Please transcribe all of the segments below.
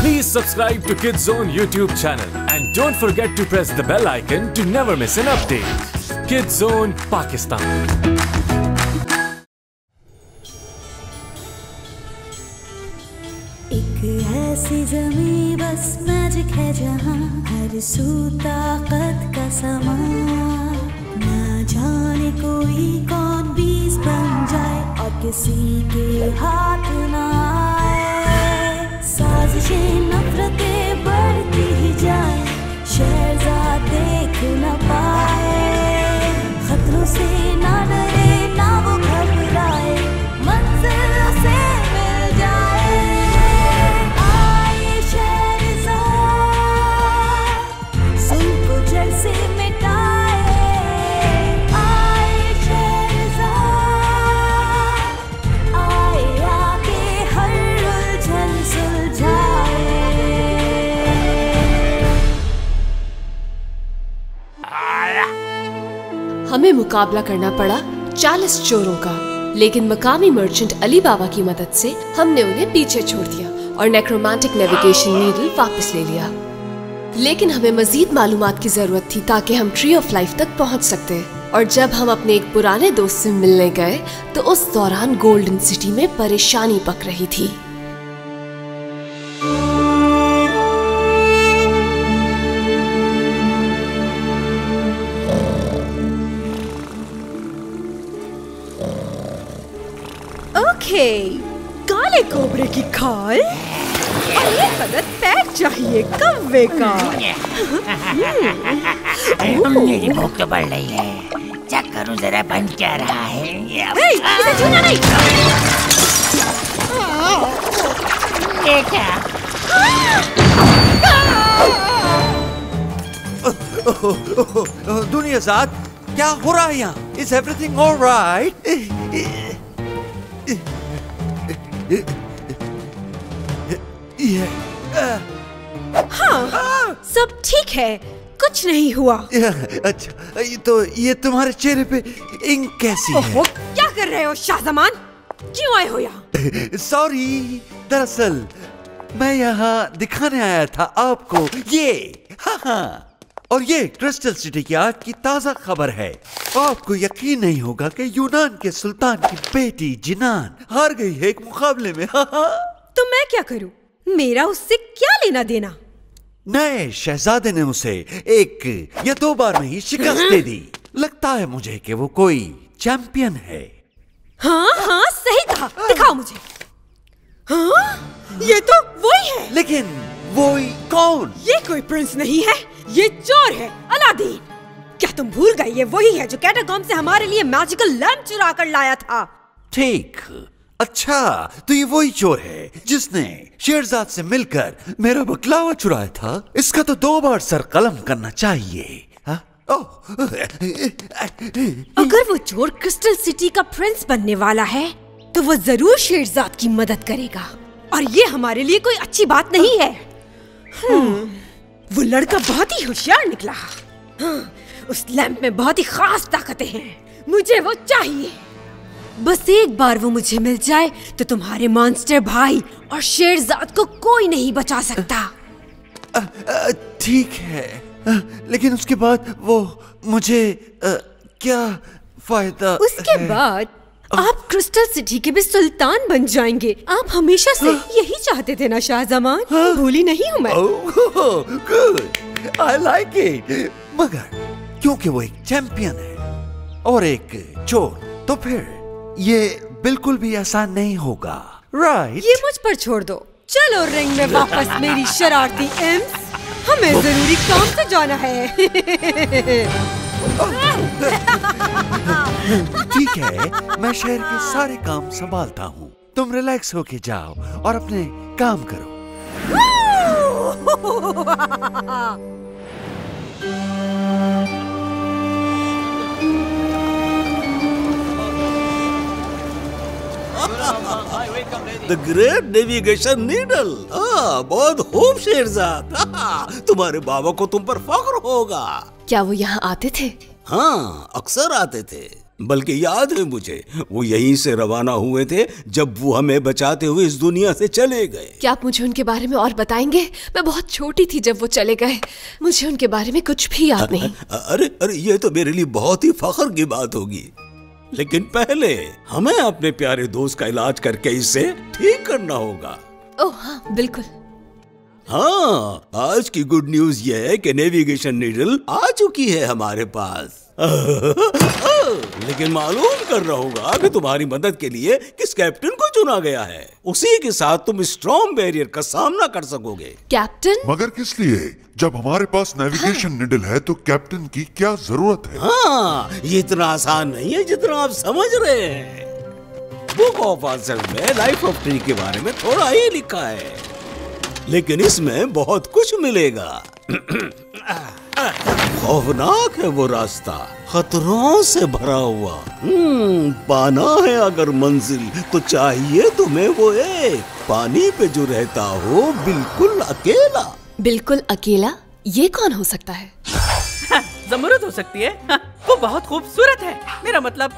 Please subscribe to Kids Zone YouTube channel and don't forget to press the bell icon to never miss an update. Kids Zone Pakistan. एक ऐसी जमी बस magic है जहाँ हर सू ताकत का समा ना जाने कोई कौन बीज बन जाए और किसी के हाथ ना बढ़ती जाए। देख न पाए। खतरों से ना हमें मुकाबला करना पड़ा 40 चोरों का। लेकिन मकामी मर्चेंट अली बाबा की मदद से हमने उन्हें पीछे छोड़ दिया और नेक्रोमांटिक नेविगेशन नीडल वापस ले लिया। लेकिन हमें मजीद मालूम की ज़रूरत थी ताकि हम ट्री ऑफ़ लाइफ तक पहुँच सकते और जब हम अपने एक पुराने दोस्त से मिलने गए तो उस दौरान गोल्डन सिटी में परेशानी पक रही थी। ओके काले कोबरे की खाल। और ये मदद पैक चाहिए कव्वे का। मेरी भूख तो बढ़ रही है। चेक करूँ जरा बन क्या रहा है। इसे छूना नहीं। ये क्या? दुनिया साथ क्या हो रहा है यहाँ? इज़ एवरीथिंग ऑलराइट ये हाँ सब ठीक है। कुछ नहीं हुआ। अच्छा ये तो ये तुम्हारे चेहरे पे इंक कैसी ओहो क्या कर रहे हो शाहजमान क्यों आए हो यहाँ? सॉरी दरअसल मैं यहाँ दिखाने आया था आपको। ये हाँ हाँ। और ये क्रिस्टल सिटी की आज की ताज़ा खबर है। आपको यकीन नहीं होगा कि यूनान के सुल्तान की बेटी जिनान हार गई है एक मुकाबले में हाँ हाँ। तो मैं क्या करूँ? मेरा उससे क्या लेना देना? नए शहजादे ने उसे एक या दो बार में ही शिकस्त दे दी। लगता है मुझे कि वो कोई चैंपियन है। हाँ हाँ सही कहा। दिखाओ मुझे। हाँ ये तो वही है। लेकिन वो कौन? ये कोई प्रिंस नहीं है। ये चोर है अलादीन। क्या तुम भूल गए? ये वही है जो कैटाकॉम से हमारे लिए मैजिकल लैम्प चुरा कर लाया था। ठीक। अच्छा तो ये वही चोर है जिसने शेरजाद से मिलकर मेरा बकलावा चुराया था। इसका तो दो बार सर कलम करना चाहिए हाँ? अगर वो चोर क्रिस्टल सिटी का प्रिंस बनने वाला है तो वो ज़रूर शेरजाद की मदद करेगा। और ये हमारे लिए कोई अच्छी बात नहीं है। हम्म, वो लड़का बहुत ही होशियार निकला। हाँ, उस लैंप में बहुत ही खास ताकतें हैं। मुझे वो चाहिए। बस एक बार वो मुझे मिल जाए तो तुम्हारे मॉन्स्टर भाई और शेरजाद को कोई नहीं बचा सकता। ठीक है। अ, लेकिन उसके बाद वो मुझे अ, क्या फ़ायदा उसके बाद आप क्रिस्टल सिटी के भी सुल्तान बन जाएँगे। आप हमेशा से यही चाहते थे ना शाहजमान भूली नहीं हूँ मैं। गुड आई लाइक इट मगर क्योंकि वो एक चैंपियन है और एक चोर तो फिर ये बिल्कुल भी आसान नहीं होगा। राइट ये मुझ पर छोड़ दो। चलो रिंग में वापस मेरी शरारती एम्स। हमें ज़रूरी काम से जाना है। ठीक है मैं शहर के सारे काम संभालता हूँ। तुम रिलैक्स होके जाओ और अपने काम करो। द ग्रेट नेविगेशन नीडल हाँ बहुत खूब शेरजाद। हाँ, तुम्हारे बाबा को तुम पर फख्र होगा। क्या वो यहाँ आते थे? हाँ अक्सर आते थे। बल्कि याद है मुझे वो यहीं से रवाना हुए थे जब वो हमें बचाते हुए इस दुनिया से चले गए। क्या आप मुझे उनके बारे में और बताएँगे? मैं बहुत छोटी थी जब वो चले गए। मुझे उनके बारे में कुछ भी याद नहीं। अरे अरे ये तो मेरे लिए बहुत ही फख्र की बात होगी। लेकिन पहले हमें अपने प्यारे दोस्त का इलाज करके इसे ठीक करना होगा। ओह हाँ बिल्कुल। हाँ आज की गुड न्यूज़ ये है कि नेविगेशन नीडल आ चुकी है हमारे पास। लेकिन मालूम कर रहा होगा कि तुम्हारी मदद के लिए किस कैप्टन को चुना गया है। उसी के साथ तुम स्ट्रॉन्ग बैरियर का सामना कर सकोगे। कैप्टन मगर किस लिए? जब हमारे पास नेविगेशन निडल है तो कैप्टन की क्या ज़रूरत है? हाँ ये इतना आसान नहीं है जितना आप समझ रहे हैं। बुक ऑफ़ आंसर में लाइफ ऑफ़ ट्री के बारे में थोड़ा ही लिखा है। लेकिन इसमें बहुत कुछ मिलेगा। खौफनाक है वो रास्ता। खतरों से भरा हुआ। हम्म, पाना है अगर मंजिल तो चाहिए तुम्हें वो एक। पानी पे जो रहता हो बिल्कुल अकेला। बिल्कुल अकेला? ये कौन हो सकता है? जमरूद हो सकती है। हाँ, वो बहुत खूबसूरत है। मेरा मतलब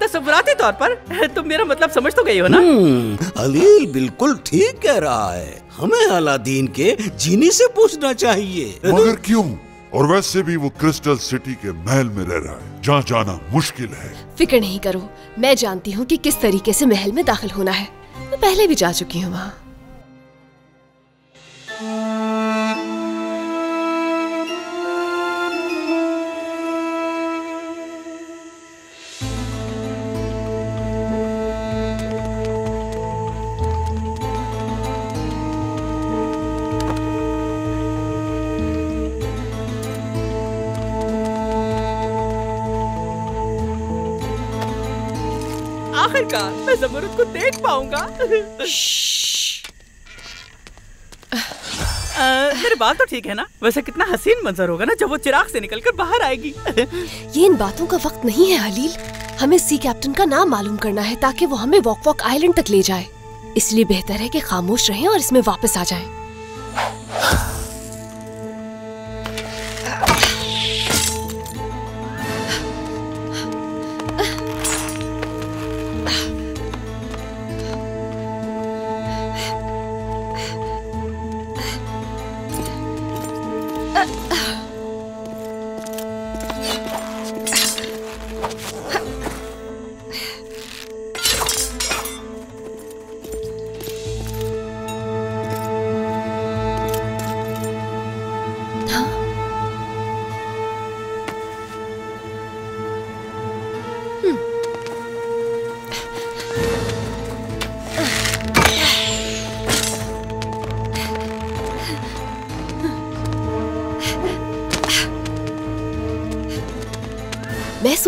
तस्वुराती तौर पर तुम मेरा मतलब समझ तो गई हो ना? हम्म, अलील बिल्कुल ठीक कह रहा है। हमें अलादीन के जीनी से पूछना चाहिए। मगर क्यों? और वैसे भी वो क्रिस्टल सिटी के महल में रह रहा है जहाँ जाना मुश्किल है। फ़िक्र नहीं करो मैं जानती हूँ कि किस तरीके से महल में दाखिल होना है। मैं पहले भी जा चुकी हूँ वहाँ। जमरूद को देख पाऊँगा। मेरे बाल तो ठीक है ना? वैसे कितना हसीन मंजर होगा ना जब वो चिराग से निकलकर बाहर आएगी। ये इन बातों का वक्त नहीं है हलील। हमें सी कैप्टन का नाम मालूम करना है ताकि वो हमें वॉक वॉक आइलैंड तक ले जाए। इसलिए बेहतर है कि खामोश रहें और इसमें वापस आ जाएँ।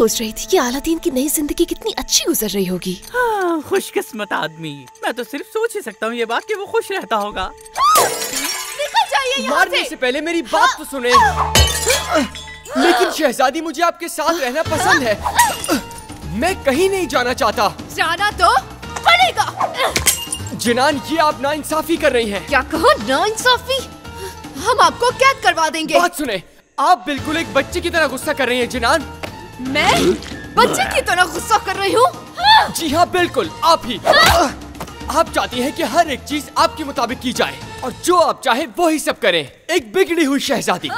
सोच रही थी कि आलादीन की नई ज़िंदगी कितनी अच्छी गुजर रही होगी। हाँ, खुशकिस्मत आदमी। मैं तो सिर्फ़ सोच ही सकता हूँ ये बात कि वो खुश रहता होगा। निकल जाइए मारने से पहले मेरी बात तो सुने। लेकिन शहजादी मुझे आपके साथ रहना पसंद है। मैं कहीं नहीं जाना चाहता। जाना तो पड़ेगा। जिनान ये आप नाइंसाफी कर रही हैं। क्या कहो नाइंसाफी? हम आपको कैद करवा देंगे। बात सुने। आप बिल्कुल एक बच्चे की तरह गुस्सा कर रही हैं जिनान। मैं बच्चे की तरह गुस्सा कर रही हूँ जी हाँ बिल्कुल आप ही आप चाहती हैं कि हर एक चीज़ आपके मुताबिक की जाए और जो आप चाहे वो ही सब करें एक बिगड़ी हुई शहजादी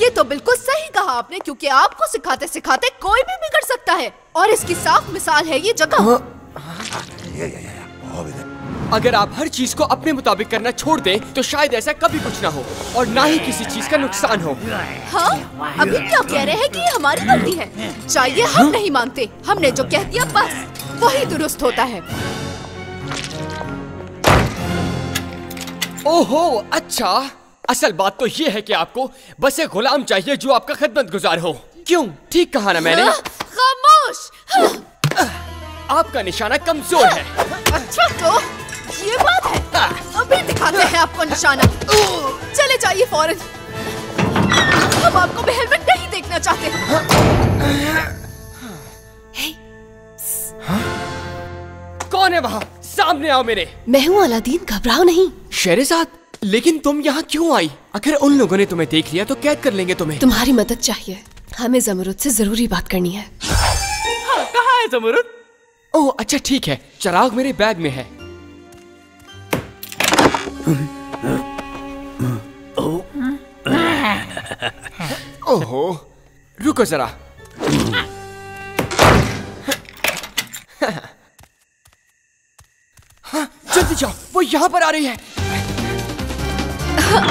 ये तो बिल्कुल सही कहा आपने क्योंकि आपको सिखाते सिखाते कोई भी बिगड़ सकता है और इसकी साफ़ मिसाल है ये जगह अगर आप हर चीज़ को अपने मुताबिक करना छोड़ दें तो शायद ऐसा कभी कुछ ना हो और ना ही किसी चीज़ का नुकसान हो। हाँ? अभी क्या कह रहे हैं कि ये हमारी गलती है? चाहिए हम नहीं मानते हमने जो कह दिया बस वही दुरुस्त होता है। ओहो अच्छा। असल बात तो ये है कि आपको बस एक गुलाम चाहिए जो आपका खदमत गुजार हो। क्यों? ठीक कहा ना मैंने। हाँ, खामोश। आपका निशाना कमज़ोर है। अच्छा तो। ये बात है। अभी दिखाते हैं आपको निशाना। चले जाइए फ़ौरन। हम आपको महल में नहीं देखना चाहते। कौन है वहाँ? सामने आओ मेरे। मैं हूँ अलादीन घबराओ नहीं। शेरजाद लेकिन तुम यहाँ क्यों आई? अगर उन लोगों ने तुम्हें देख लिया तो कैद कर लेंगे तुम्हें। तुम्हारी मदद चाहिए। हमें जमरुद से ज़रूरी बात करनी है। हाँ, कहाँ है जमरुद? ओह अच्छा ठीक है। चिराग मेरे बैग में है। ओहो रुको जरा। हाँ, जल्दी जाओ वो यहाँ पर आ रही है।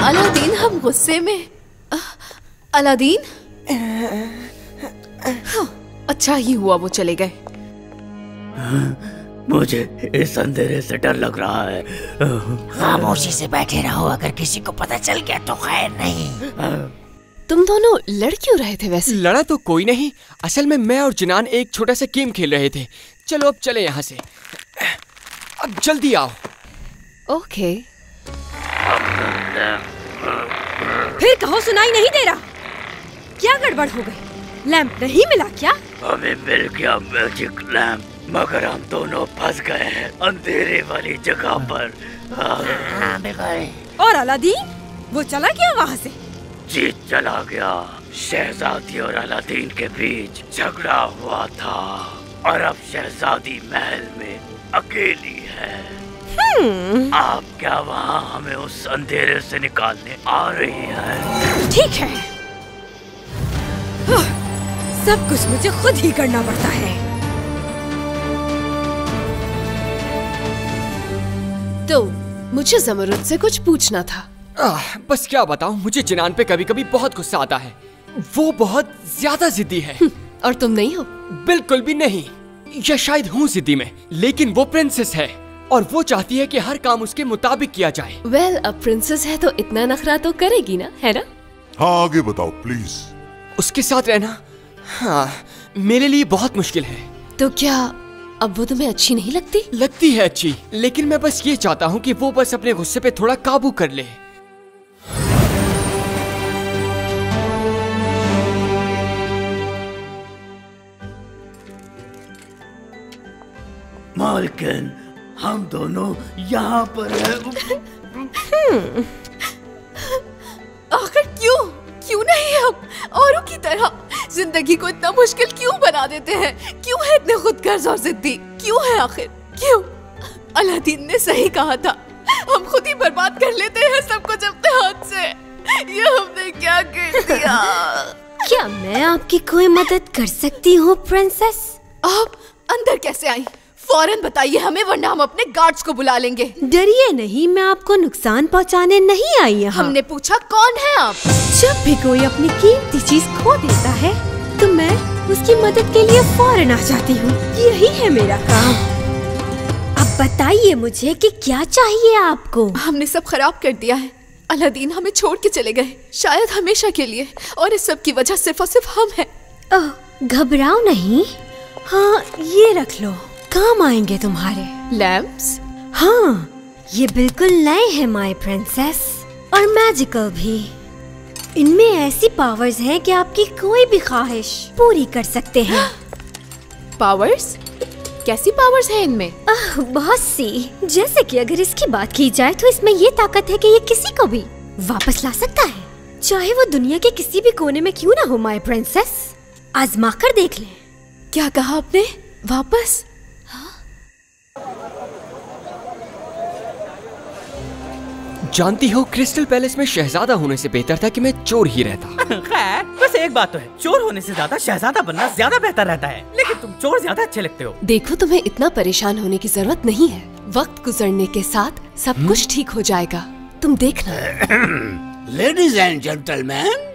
अलादीन हम गुस्से में अलादीन? हाँ, अच्छा ही हुआ वो चले गए। मुझे इस अंधेरे से डर लग रहा है। खामोशी से बैठे रहो अगर किसी को पता चल गया तो खैर नहीं। तुम दोनों लड़ क्यों रहे थे वैसे? लड़ा तो कोई नहीं असल में मैं और जिनान एक छोटा सा गेम खेल रहे थे। चलो अब चले यहाँ से। अब जल्दी आओ। ओके। फिर कहो सुनाई नहीं दे रहा। क्या गड़बड़ हो गई? लैंप नहीं मिला क्या? हमें मिल गया मैजिक लैम्प मगर हम दोनों फंस गए हैं अंधेरे वाली जगह पर। और अलादीन? वो चला गया वहाँ से? जी चला गया। शहजादी और अलादीन के बीच झगड़ा हुआ था और अब शहजादी महल में अकेली है। आप क्या वहाँ हमें उस अंधेरे से निकालने आ रही है? ठीक है सब कुछ मुझे खुद ही करना पड़ता है। तो मुझे जमरुद से कुछ पूछना था। आह, बस क्या बताऊँ मुझे जिनान पे कभी कभी बहुत गुस्सा आता है। वो बहुत ज़्यादा जिद्दी है। और तुम नहीं हो? बिल्कुल भी नहीं। या शायद हूँ जिद्दी में लेकिन वो प्रिंसेस है और वो चाहती है कि हर काम उसके मुताबिक किया जाए। वेल well, अब प्रिंसेस है तो इतना नखरा तो करेगी ना है ना? हाँ आगे बताओ प्लीज़ उसके साथ रहना हाँ मेरे लिए बहुत मुश्किल है। तो क्या अब वो तुम्हें अच्छी नहीं लगती? लगती है अच्छी लेकिन मैं बस ये चाहता हूँ कि वो बस अपने गुस्से पे थोड़ा काबू कर ले। मालकिन हम दोनों यहाँ पर हैं। आखिर क्यों? क्यों नहीं हम? औरों की तरह ज़िंदगी को इतना मुश्किल क्यों बना देते हैं? क्यों है इतने खुद गर्ज और जिद्दी? क्यों है आखिर? क्यों? अलादीन ने सही कहा था। हम खुद ही बर्बाद कर लेते हैं सब कुछ अपने हाथ से। ये हमने क्या कर दिया? क्या मैं आपकी कोई मदद कर सकती हूँ प्रिंसेस आप अंदर कैसे आई? फ़ौरन बताइए हमें वरना हम अपने गार्ड्स को बुला लेंगे। डरिए नहीं मैं आपको नुकसान पहुँचाने नहीं आई यहाँ। हमने पूछा कौन है आप? जब भी कोई अपनी कीमती चीज़ खो देता है तो मैं उसकी मदद के लिए फ़ौरन आ जाती हूँ। यही है मेरा काम। अब बताइए मुझे कि क्या चाहिए आपको? हमने सब खराब कर दिया है। अलादीन हमें छोड़ के चले गए शायद हमेशा के लिए और इस सब की वजह सिर्फ़ और सिर्फ़ हम हैं। घबराओ नहीं। हाँ ये रख लो। काम आएँगे तुम्हारे। लैम्प्स हाँ ये बिल्कुल नए हैं माय प्रिंसेस और मैजिकल भी। इनमें ऐसी पावर्स हैं कि आपकी कोई भी ख्वाहिश पूरी कर सकते हैं। पावर्स कैसी पावर्स हैं इनमें? बहुत सी। जैसे कि अगर इसकी बात की जाए तो इसमें ये ताकत है कि ये किसी को भी वापस ला सकता है। चाहे वो दुनिया के किसी भी कोने में क्यों ना हो माय प्रिंसेस आजमा कर देख ले। क्या कहा आपने? वापस? जानती हो क्रिस्टल पैलेस में शहजादा होने से बेहतर था कि मैं चोर ही रहता। खैर बस एक बात तो है चोर होने से ज़्यादा शहजादा बनना ज़्यादा बेहतर रहता है। लेकिन तुम चोर ज़्यादा अच्छे लगते हो। देखो तुम्हें इतना परेशान होने की ज़रूरत नहीं है। वक्त गुजरने के साथ सब हुँ? कुछ ठीक हो जाएगा। तुम देखना। लेडीज़ एंड जेंटलमैन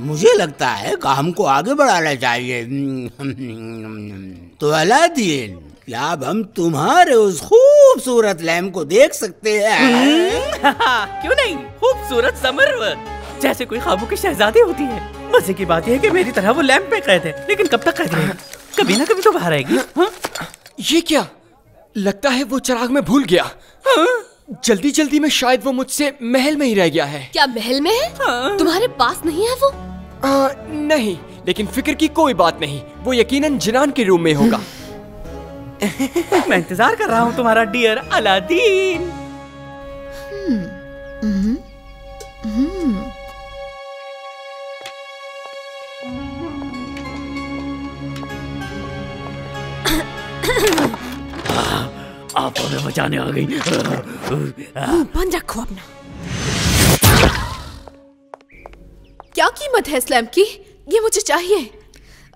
मुझे लगता है काम को आगे बढ़ाना चाहिए। तो अलादीन क्या अब हम तुम्हारे उस खूबसूरत लैम्प को देख सकते हैं। क्यों नहीं? खूबसूरत समरवत जैसे कोई खाबू की शहजादी होती है। मज़े की बात यह है कि मेरी तरह वो लैंप में कैद है लेकिन कब तक कैद रहेगी कभी ना कभी तो बाहर आएगी। हाँ? ये क्या? लगता है वो चिराग में भूल गया। जल्दी जल्दी में शायद वो मुझसे महल में ही रह गया है। क्या महल में है। तुम्हारे पास नहीं है वो? आ, नहीं लेकिन फ़िक्र की कोई बात नहीं। वो यकीनन जिनान के रूम में होगा। मैं इंतज़ार कर रहा हूँ तुम्हारा डियर अलादीन। आप हमें बचाने आ गई। बंद रखो अपना। क्या कीमत है स्लैम की? ये मुझे चाहिए।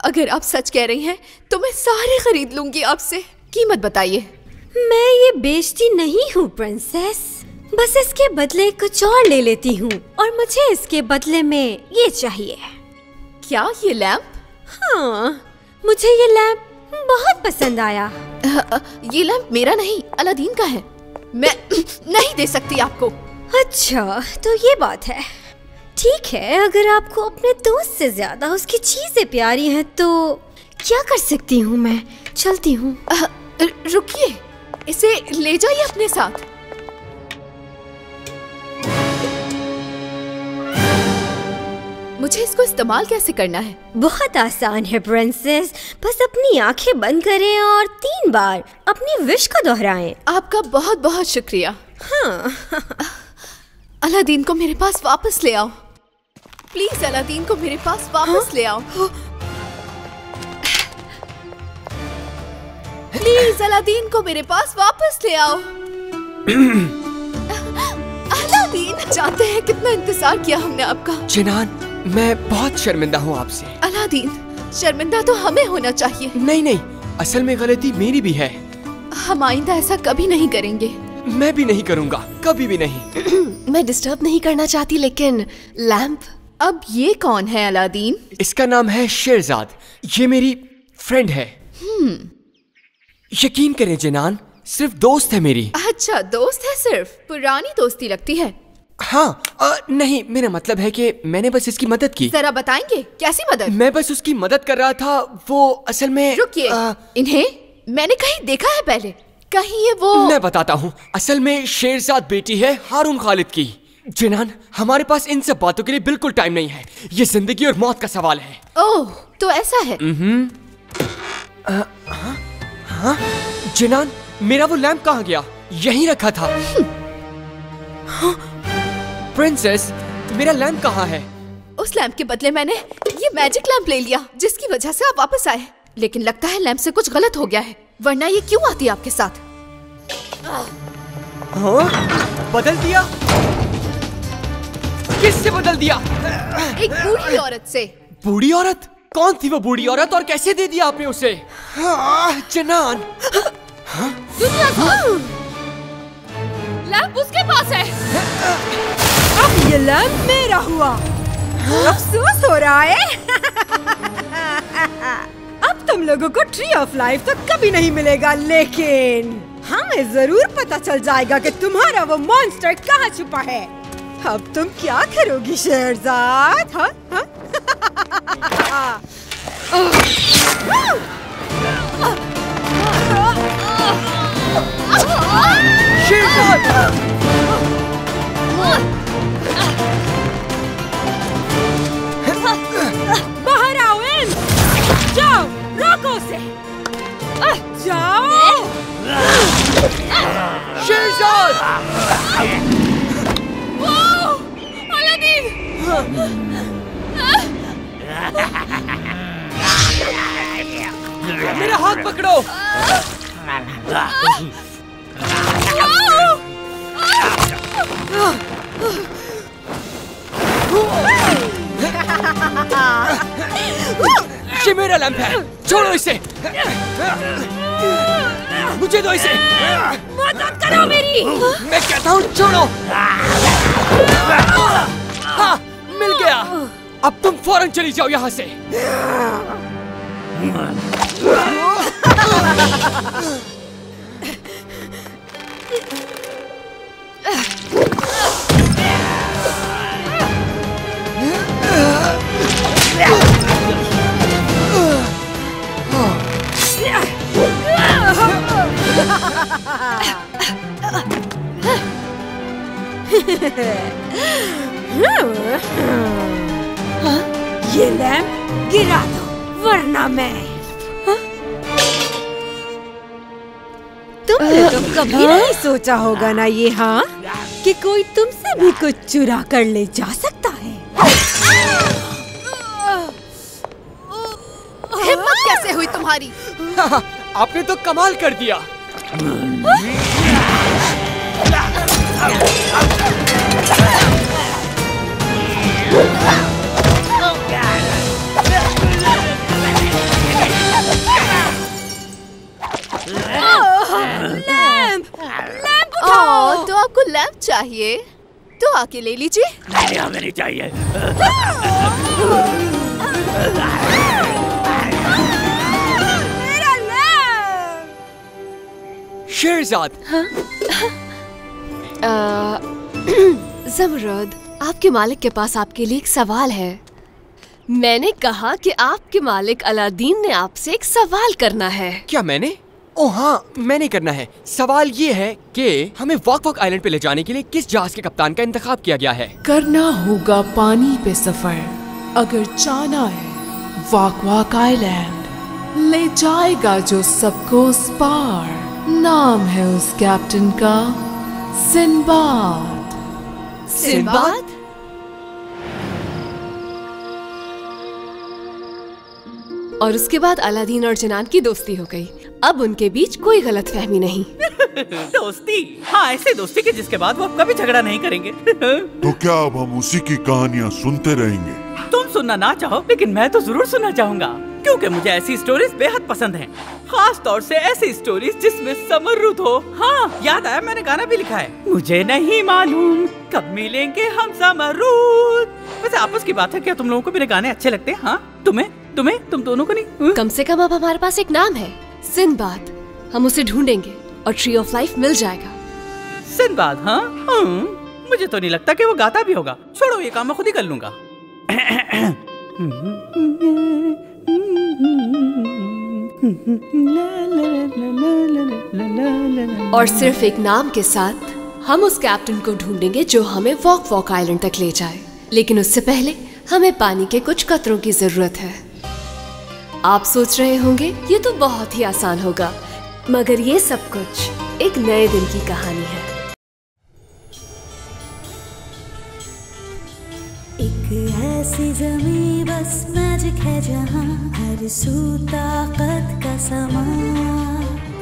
अगर आप सच कह रही हैं तो मैं सारे खरीद लूँगी आपसे। कीमत बताइए। मैं ये बेचती नहीं हूँ प्रिंसेस बस इसके बदले कुछ और ले लेती हूँ और मुझे इसके बदले में ये चाहिए। क्या ये लैम्प हाँ मुझे ये लैम्प बहुत पसंद आया। ये लैम्प मेरा नहीं अलादीन का है। मैं नहीं दे सकती आपको। अच्छा तो ये बात है। ठीक है अगर आपको अपने दोस्त से ज़्यादा उसकी चीज़ें प्यारी हैं तो क्या कर सकती हूँ मैं? चलती हूँ। रुकिए इसे ले जाइए अपने साथ। मुझे इसको इस्तेमाल कैसे करना है? बहुत आसान है प्रिंसेस बस अपनी आँखें बंद करें और तीन बार अपनी विश को दोहराएँ। आपका बहुत बहुत शुक्रिया। हाँ। अलादीन को मेरे पास वापस ले आओ। प्लीज़ अलादीन को मेरे पास वापस ले आओ। प्लीज़ अलादीन को मेरे पास वापस ले आओ। अलादीन जानते हैं कितना इंतज़ार किया हमने आपका। जिनान मैं बहुत शर्मिंदा हूँ आपसे। अलादीन शर्मिंदा तो हमें होना चाहिए। नहीं नहीं असल में गलती मेरी भी है। हम आइंदा ऐसा कभी नहीं करेंगे। मैं भी नहीं करूँगा कभी भी नहीं। मैं डिस्टर्ब नहीं करना चाहती लेकिन लैम्प अब ये कौन है अलादीन? इसका नाम है शेरजाद। ये मेरी फ्रेंड है। यकीन करें जिनान सिर्फ़ दोस्त है मेरी। अच्छा दोस्त है सिर्फ़? पुरानी दोस्ती लगती है। हाँ अ, नहीं मेरा मतलब है कि मैंने बस इसकी मदद की। जरा बताएँगे? कैसी मदद? मैं बस उसकी मदद कर रहा था वो असल में रुकिए। इन्हें मैंने कहीं देखा है पहले? कहीं ये वो मैं बताता हूँ। असल में शेरजाद बेटी है हारून खालिद की। जिनान हमारे पास इन सब बातों के लिए बिल्कुल टाइम नहीं है। ये ज़िंदगी और मौत का सवाल है। ओह तो ऐसा है। जिनान मेरा वो लैंप कहाँ गया? यहीं रखा था। हाँ, प्रिंसेस मेरा लैंप कहाँ है? उस लैम्प के बदले मैंने ये मैजिक लैम्प ले लिया जिसकी वजह से आप वापस आए। लेकिन लगता है लैम्प से कुछ गलत हो गया है वरना ये क्यों आती है आपके साथ? हाँ? बदल दिया? किससे बदल दिया? एक बूढ़ी औरत से। बूढ़ी औरत? कौन थी वो बूढ़ी औरत और कैसे दे दिया आपने उसे? हाँ, जनान। लैंप उसके पास है। अब ये लैम्प मेरा हुआ। अफसोस हो रहा है। अब तुम लोगों को ट्री ऑफ़ लाइफ तो कभी नहीं मिलेगा लेकिन हमें ज़रूर पता चल जाएगा कि तुम्हारा वो मॉन्स्टर कहाँ छुपा है। अब तुम क्या करोगी शेरजाद हाँ? हाँ? बाहर आओ इन जाओ रोको आह, जाओ शेरजाद मेरा हाथ पकड़ो। ये मेरा लैंप है। छोड़ो इसे। मुझे दो इसे। मदद करो मेरी। मैं कहता हूँ छोड़ो। हाँ। मिल गया। अब तुम फ़ौरन चली जाओ यहाँ से। ये लैम्प गिरा दो वरना मैं हाँ? तुमने तो कभी नहीं सोचा होगा ना ये हाँ कि कोई तुमसे भी कुछ चुरा कर ले जा सकता है। हिम्मत कैसे हुई तुम्हारी आपने तो कमाल कर दिया। आपको लैम्प चाहिए तो आके ले लीजिए। नहीं हमें नहीं चाहिए। शेरजाद जमरुद आपके मालिक के पास आपके लिए एक सवाल है। मैंने कहा कि आपके मालिक अलादीन ने आपसे एक सवाल करना है। क्या मैंने? ओ हाँ मैंने करना है। सवाल ये है कि हमें वॉक वॉक आइलैंड पे ले जाने के लिए किस जहाज़ के कप्तान का इंतखाब किया गया है? करना होगा पानी पे सफ़र। अगर जाना है वाक वाक आइलैंड। ले जाएगा जो सबको उस पार नाम है उस कैप्टन का सिंबाद। सिंबाद? और उसके बाद अलादीन और जनान की दोस्ती हो गई। अब उनके बीच कोई गलत फहमी नहीं। दोस्ती। हाँ ऐसे दोस्ती के जिसके बाद वो अब कभी झगड़ा नहीं करेंगे। तो क्या अब हम उसी की कहानियाँ सुनते रहेंगे? तुम सुनना ना चाहो लेकिन मैं तो ज़रूर सुनना चाहूँगा। क्योंकि मुझे ऐसी स्टोरीज बेहद पसंद हैं। खास तौर से ऐसी स्टोरीज जिसमें समरुद हो। हाँ याद आया मैंने गाना भी लिखा है। मुझे नहीं मालूम कब मिलेंगे हम समरुद। वैसे आपस की बात है क्या तुम लोगों को मेरे गाने अच्छे लगते हैं? हाँ? तुम्हें? तुम्हें? तुम दोनों को नहीं? हम्म? कम से कम अब हमारे पास एक नाम है। सिंबाद हम उसे ढूंढेंगे और ट्री ऑफ़ लाइफ मिल जाएगा। सिंबाद हाँ? हम्म, मुझे तो नहीं लगता कि वो गाता भी होगा। छोड़ो ये काम मैं खुद ही कर लूँगा। और सिर्फ़ एक नाम के साथ हम उस कैप्टन को ढूंढेंगे जो हमें वॉक वॉक आइलैंड तक ले जाए। लेकिन उससे पहले हमें पानी के कुछ कतरों की ज़रूरत है। आप सोच रहे होंगे, ये तो बहुत ही आसान होगा। मगर ये सब कुछ एक नए दिन की कहानी है। एक ऐसी जमी बस मैजिक है जहाँ, हर सू ताकत का समा।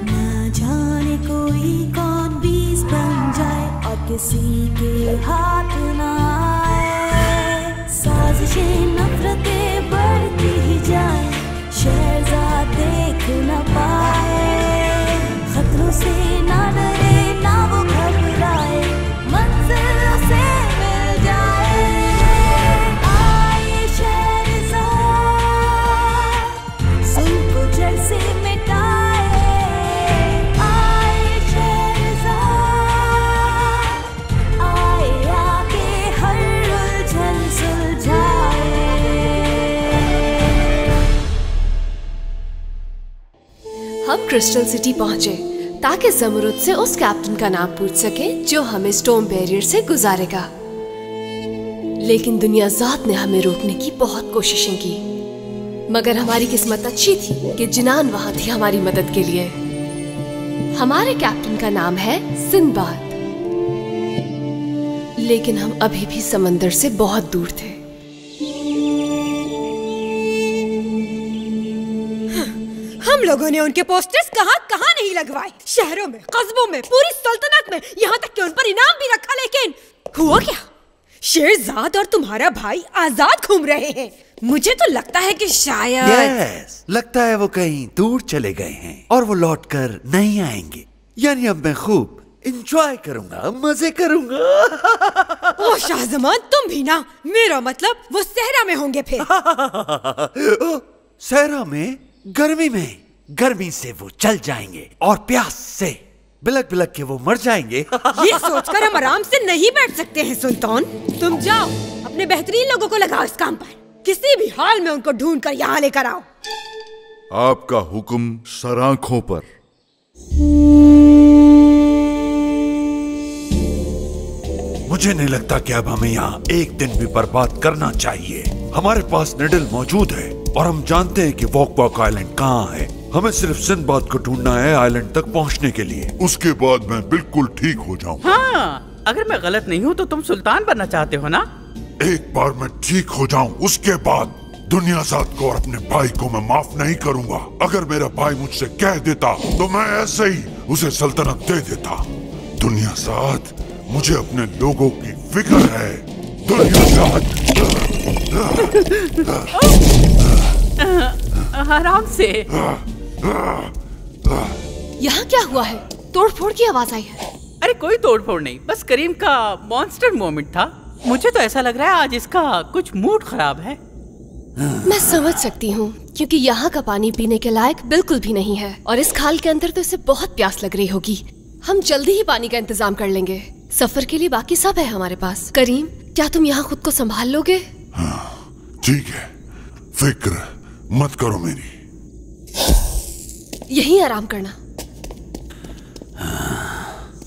ना जाने कोई कौन बीज बन जाए, और किसी के हाथ ना आए। साजिशें नफरतें बढ़ती ही जाए। शहजाद देख न पाए। खतरों से ना डरे ना वो क्रिस्टल सिटी पहुँचे, ताकि जमरुद से उस कैप्टन का नाम पूछ सके, जो हमें स्टोन बैरियर से गुजारेगा। लेकिन दुनिया जात ने हमें रोकने की बहुत कोशिशें की। मगर हमारी किस्मत अच्छी थी कि जिनान वहाँ थी हमारी मदद के लिए। हमारे कैप्टन का नाम है सिंबाद। लेकिन हम अभी भी समंदर से बहुत दूर थे। लोगों ने उनके पोस्टर्स कहाँ कहाँ नहीं लगवाए? शहरों में कस्बों में पूरी सल्तनत में यहाँ तक कि उन पर इनाम भी रखा लेकिन हुआ क्या? शेरजाद और तुम्हारा भाई आज़ाद घूम रहे हैं। मुझे तो लगता है कि शायद यस लगता है वो कहीं दूर चले गए हैं और वो लौट कर नहीं आएँगे। यानी अब मैं खूब इंजॉय करूँगा मज़े करूँगा। ओ शाहजमान तुम भी ना मेरा मतलब वो सहरा में होंगे फिर। सहरा में? गर्मी में? गर्मी से वो जल जाएँगे और प्यास से बिलक बिलक के वो मर जाएँगे। ये सोचकर हम आराम से नहीं बैठ सकते हैं सुल्तान। तुम जाओ अपने बेहतरीन लोगों को लगाओ इस काम पर। किसी भी हाल में उनको ढूंढ कर यहाँ लेकर आओ। आपका हुक्म सराखों पर। मुझे नहीं लगता कि अब हमें यहाँ एक दिन भी बर्बाद करना चाहिए। हमारे पास निडल मौजूद है और हम जानते हैं कि वॉक वॉक आइलैंड कहाँ है। हमें सिर्फ़ सिंदबाद को ढूंढना है आइलैंड तक पहुँचने के लिए। उसके बाद मैं बिल्कुल ठीक हो जाऊँ हाँ अगर मैं गलत नहीं हूँ तो तुम सुल्तान बनना चाहते हो ना? एक बार मैं ठीक हो जाऊँ उसके बाद दुनिया साथ को और अपने भाई को मैं माफ़ नहीं करूँगा। अगर मेरा भाई मुझसे कह देता तो मैं ऐसे ही उसे सल्तनत दे देता। दुनिया साथ मुझे अपने लोगों की फ़िक्र है। दुनिया आराम से। यहाँ क्या हुआ है? तोड़ फोड़ की आवाज़ आई है। अरे कोई तोड़ फोड़ नहीं बस करीम का मॉन्स्टर मोमेंट था। मुझे तो ऐसा लग रहा है आज इसका कुछ मूड खराब है। मैं समझ सकती हूँ क्योंकि यहाँ का पानी पीने के लायक बिल्कुल भी नहीं है और इस खाल के अंदर तो इसे बहुत प्यास लग रही होगी। हम जल्दी ही पानी का इंतज़ाम कर लेंगे। सफ़र के लिए बाकी सब है हमारे पास। करीम क्या तुम यहाँ खुद को संभाल लोगे? ठीक हाँ, है। फ़िक्र मत करो मेरी। यहीं आराम करना।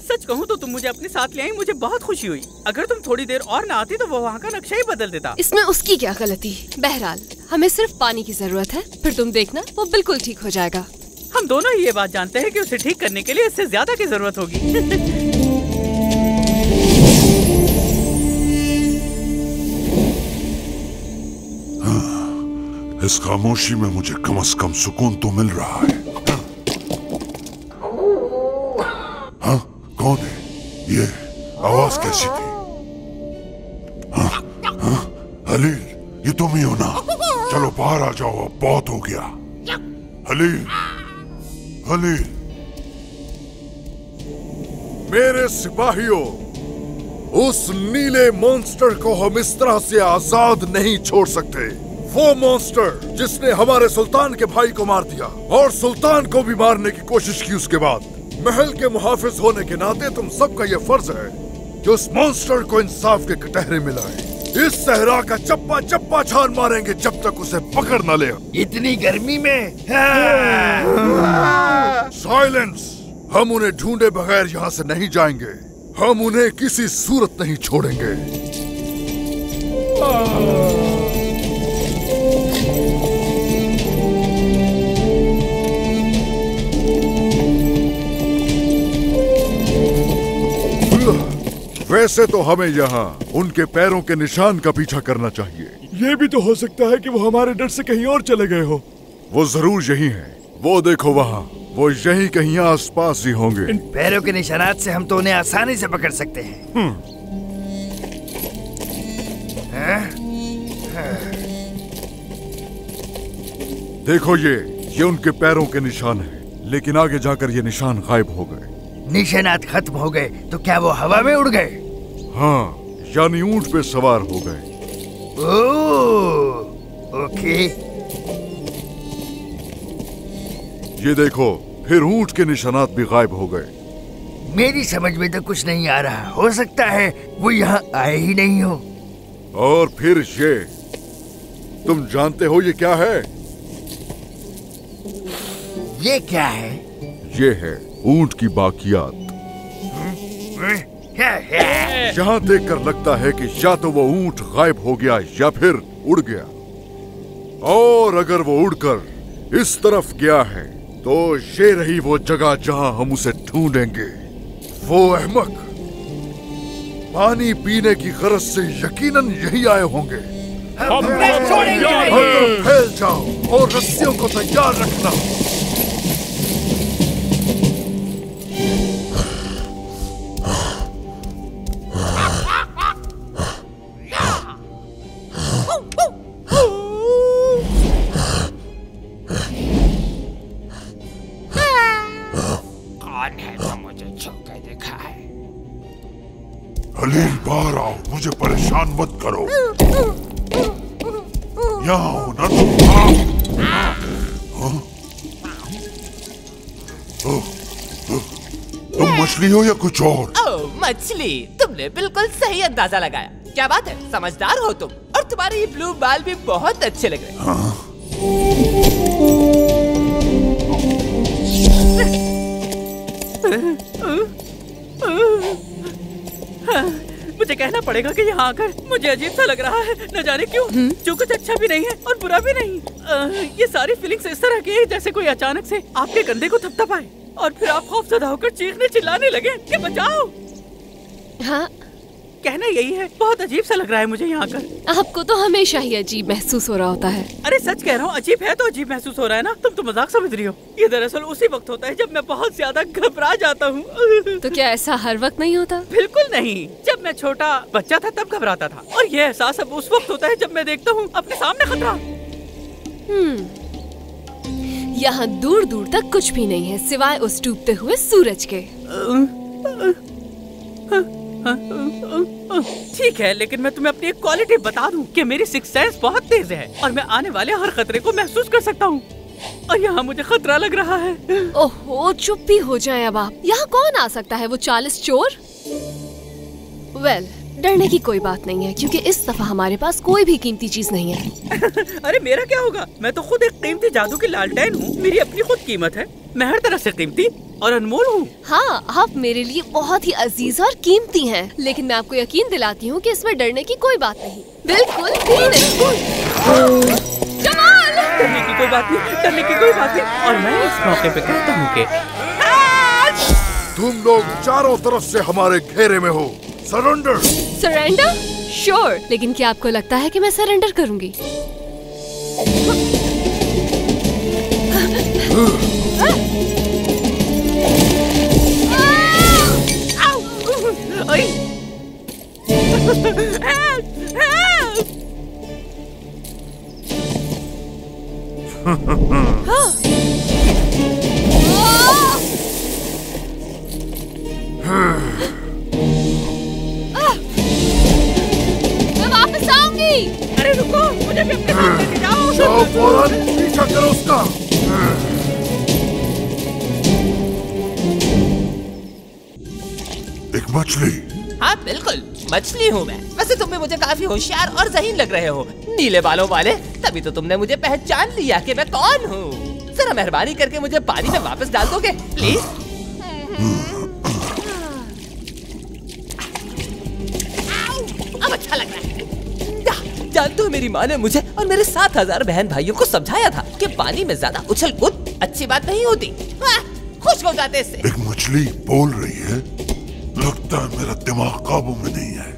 सच कहूँ तो तुम मुझे अपने साथ ले आई मुझे बहुत खुशी हुई। अगर तुम थोड़ी देर और ना आती तो वो वहाँ का नक्शा ही बदल देता। इसमें उसकी क्या गलती? बहरहाल हमें सिर्फ़ पानी की ज़रूरत है फिर तुम देखना वो बिल्कुल ठीक हो जाएगा। हम दोनों ही ये बात जानते हैं कि उसे ठीक करने के लिए इससे ज़्यादा की ज़रूरत होगी। इस खामोशी में मुझे कम से कम सुकून तो मिल रहा है। कौन है ये आवाज़ कैसी थी हलील ये तुम ही हो ना चलो, बाहर आ जाओ, अब बहुत हो गया। हलील हलील मेरे सिपाहियों, उस नीले मॉन्स्टर को हम इस तरह से आज़ाद नहीं छोड़ सकते। वो मॉन्स्टर जिसने हमारे सुल्तान के भाई को मार दिया और सुल्तान को भी मारने की कोशिश की उसके बाद। महल के मुहाफिज होने के नाते तुम सबका ये फ़र्ज़ है कि उस मॉन्स्टर को इंसाफ के कटहरे मिलाए इस सहरा का चप्पा चप्पा छान मारेंगे जब तक उसे पकड़ न ले इतनी गर्मी में? साइलेंस हम उन्हें ढूंढे बगैर यहाँ से नहीं जाएँगे। हम उन्हें किसी सूरत नहीं छोड़ेंगे। वैसे तो हमें यहाँ उनके पैरों के निशान का पीछा करना चाहिए। ये भी तो हो सकता है कि वो हमारे डर से कहीं और चले गए हो। वो ज़रूर यही हैं। वो देखो वहाँ वो यही कहीं आसपास ही होंगे। इन पैरों के निशानात से हम तो उन्हें आसानी से पकड़ सकते हैं। हाँ? देखो ये ये उनके पैरों के निशान हैं, लेकिन आगे जाकर ये निशान गायब हो गए। निशानात खत्म हो गए तो क्या वो हवा में उड़ गए? हाँ यानी ऊँट पे सवार हो गए। Oh, okay. ये देखो फिर ऊँट के निशानात भी गायब हो गए। मेरी समझ में तो कुछ नहीं आ रहा। हो सकता है वो यहाँ आए ही नहीं हो। और फिर ये तुम जानते हो ये क्या है? ये क्या है? ये है ऊँट की बाकियात। यहाँ देख कर लगता है कि या तो वो ऊँट गायब हो गया या फिर उड़ गया। और अगर वो उड़कर इस तरफ़ गया है तो ये रही वो जगह जहाँ हम उसे ढूंढेंगे। वो अहमक पानी पीने की गरज से यकीनन यही आए होंगे। हम नहीं छोड़ेंगे हर तरफ़ फैल जाओ और रस्सियों को तैयार रखना। हो या कुछ और? ओ मछली तुमने बिल्कुल सही अंदाज़ा लगाया। क्या बात है? समझदार हो तुम। और तुम्हारे ये ब्लू बाल भी बहुत अच्छे लग रहे हैं। मुझे कहना पड़ेगा कि यहाँ आकर मुझे अजीब सा लग रहा है। न जाने क्यों जो कुछ अच्छा भी नहीं है और बुरा भी नहीं। अ, ये सारी फीलिंग्स इस तरह की है जैसे कोई अचानक से आपके कंधे को थपथपाए। और फिर आप खौफजदा होकर चीखने चिल्लाने लगे कि बचाओ। हाँ। कहना यही है बहुत अजीब सा लग रहा है मुझे यहाँ कर आपको तो हमेशा ही अजीब महसूस हो रहा होता है। अरे सच कह रहा हूँ अजीब है तो अजीब महसूस हो रहा है ना तुम तो मज़ाक समझ रही हो। ये दरअसल उसी वक्त होता है जब मैं बहुत ज़्यादा घबरा जाता हूँ। तो क्या ऐसा हर वक्त नहीं होता? बिल्कुल नहीं जब मैं छोटा बच्चा था तब घबराता था। और ये एहसास अब उस वक्त होता है जब मैं देखता हूँ अपने सामने खतरा। हम्म। यहाँ दूर दूर तक कुछ भी नहीं है सिवाय उस डूबते हुए सूरज के। ठीक है लेकिन मैं तुम्हें अपनी एक क्वालिटी बता दूँ कि मेरी सिक्स सेंस बहुत तेज है और मैं आने वाले हर खतरे को महसूस कर सकता हूँ। और यहाँ मुझे खतरा लग रहा है। ओहो चुप भी हो जाए अब आप। यहाँ कौन आ सकता है वो चालीस चोर? वेल well, डरने की कोई बात नहीं है क्योंकि इस दफ़ा हमारे पास कोई भी कीमती चीज़ नहीं है। अरे मेरा क्या होगा? मैं तो खुद एक कीमती जादू की लालटेन हूँ। मेरी अपनी खुद कीमत है। मैं हर तरह से कीमती और अनमोल हूँ। हाँ आप मेरे लिए बहुत ही अज़ीज़ और कीमती हैं। लेकिन मैं आपको यकीन दिलाती हूँ कि इसमें डरने की कोई बात नहीं। बिल्कुल भी नहीं। कमाल डरने की कोई बात नहीं डरने की कोई बात नहीं। और मैं इस मौके पे कहता हूँ कि तुम लोग चारों तरफ़ से हमारे घेरे में हो। सरेंडर सरेंडर श्योर लेकिन क्या आपको लगता है कि मैं सरेंडर करूँगी? मैं अरे रुको मुझे भी अपने साथ लेके जाओ जाओ फ़ौरन पीछा करो उसका एक मछली हाँ बिल्कुल मछली हूँ मैं वैसे तुम भी मुझे काफ़ी होशियार और जहीन लग रहे हो नीले बालों वाले तभी तो तुमने मुझे पहचान लिया कि मैं कौन हूँ जरा मेहरबानी करके मुझे पानी में वापस डाल दोगे प्लीज़ अब अच्छा लग रहा है हो मेरी माँ ने मुझे और मेरे सात हज़ार बहन भाइयों को समझाया था कि पानी में ज़्यादा उछल कूद अच्छी बात नहीं होती। हाँ, खुश हो जाते इससे। एक मछली बोल रही है लगता है मेरा दिमाग काबू में नहीं है।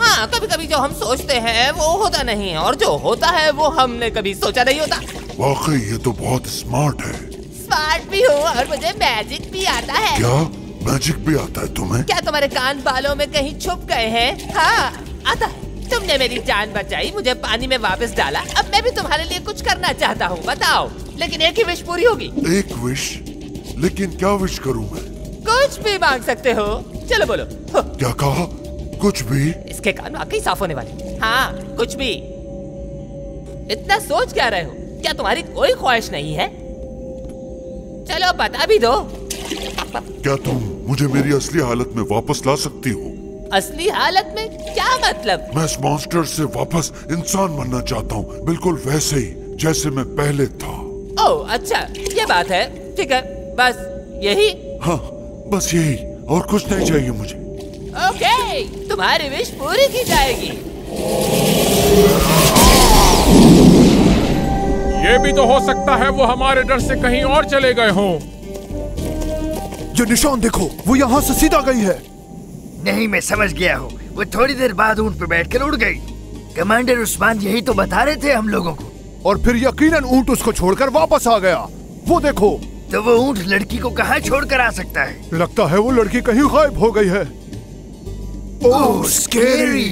हाँ कभी कभी जो हम सोचते हैं वो होता नहीं है और जो होता है वो हमने कभी सोचा नहीं होता। वाकई ये तो बहुत स्मार्ट है। स्मार्ट भी हूँ और मुझे मैजिक भी आता है। क्या? मैजिक भी आता है तुम्हें? क्या तुम्हारे कान बालों में कहीं छुप गए हैं? हाँ आता है। तुमने मेरी जान बचाई मुझे पानी में वापस डाला। अब मैं भी तुम्हारे लिए कुछ करना चाहता हूँ बताओ। लेकिन एक ही विश पूरी होगी। एक विश लेकिन क्या विश करूँ मैं? कुछ भी मांग सकते हो। चलो बोलो। हो, क्या कहा? कुछ भी? इसके कान वाकई साफ़ होने वाले। हाँ कुछ भी। इतना सोच क्या रहे हो? क्या तुम्हारी कोई ख्वाहिश नहीं है? चलो बता भी दो। क्या तुम मुझे मेरी असली हालत में वापस ला सकती हो? असली हालत में क्या मतलब? मैं इस मॉन्स्टर से वापस इंसान बनना चाहता हूँ। बिल्कुल वैसे ही जैसे मैं पहले था। ओह अच्छा ये बात है। ठीक है बस यही। हाँ बस यही और कुछ नहीं चाहिए मुझे। ओके तुम्हारी विश पूरी की जाएगी। ये भी तो हो सकता है वो हमारे डर से कहीं और चले गए हों। ये निशान देखो वो यहाँ से सीधा गई है। नहीं मैं समझ गया हूँ। वो थोड़ी देर बाद ऊँट पे बैठकर उड़ गई। कमांडर उस्मान यही तो बता रहे थे हम लोगों को। और फिर यकीनन ऊँट उसको छोड़कर वापस आ गया। वो देखो। तो वो ऊँट लड़की को कहाँ छोड़कर आ सकता है? लगता है वो लड़की कहीं गायब हो गई है। ओह स्केरी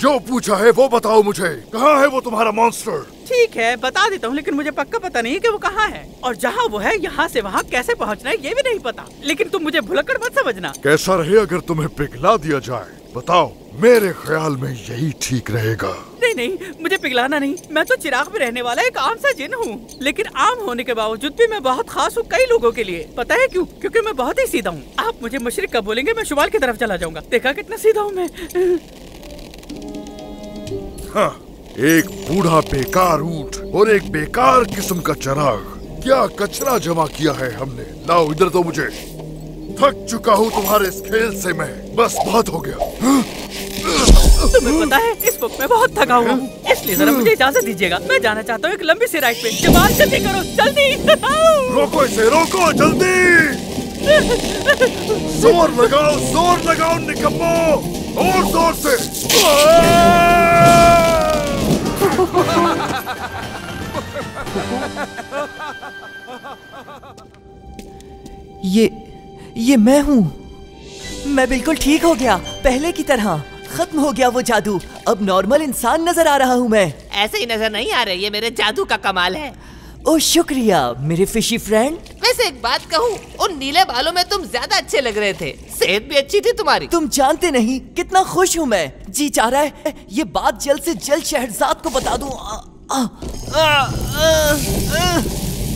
जो पूछा है वो बताओ मुझे। कहाँ है वो तुम्हारा मॉन्स्टर ठीक है बता देता हूँ लेकिन मुझे पक्का पता नहीं है कि वो कहाँ है। और जहाँ वो है यहाँ से वहाँ कैसे पहुँचना है ये भी नहीं पता। लेकिन तुम मुझे भुलक्कड़ मत समझना। कैसा रहे अगर तुम्हें पिघला दिया जाए? बताओ मेरे ख्याल में यही ठीक रहेगा। नहीं नहीं मुझे पिघलाना नहीं। मैं तो चिराग में रहने वाला एक आम सा जिन हूँ। लेकिन आम होने के बावजूद भी मैं बहुत खास हूँ कई लोगों के लिए। पता है क्यों? क्योंकि मैं बहुत ही सीधा हूँ। आप मुझे मशरक का बोलेंगे? मैं शुमाल की तरफ़ चला जाऊँगा। देखा कितना सीधा हूँ मैं। हाँ, एक बूढ़ा बेकार ऊँट और एक बेकार किस्म का चराग। क्या कचरा जमा किया है हमने? लाओ इधर तो मुझे। थक चुका हूँ तुम्हारे इस खेल से मैं। बस बहुत हो गया। तुम्हें पता है इस बुक में बहुत थका हुआ हूँ। इसलिए जरा मुझे इजाज़त दीजिएगा। मैं जाना चाहता हूँ एक लंबी सी राइड पे। जमाल जल्दी करो जल्दी। रोको इसे रोको जल्दी। ज़ोर लगाओ ज़ोर लगाओ निकम्मो। और ज़ोर से। ये ये मैं हूँ। मैं बिल्कुल ठीक हो गया पहले की तरह। खत्म हो गया वो जादू। अब नॉर्मल इंसान नज़र आ रहा हूँ मैं। ऐसे ही नज़र नहीं आ रही है मेरे जादू का कमाल है। ओ शुक्रिया मेरे फिशी फ्रेंड वैसे एक बात कहूँ उन नीले बालों में तुम ज़्यादा अच्छे लग रहे थे। सेहत भी अच्छी थी तुम्हारी। तुम जानते नहीं कितना खुश हूँ मैं। जी चाह रहा है ये बात जल्द से जल्द शहरजाद को बता दूँ।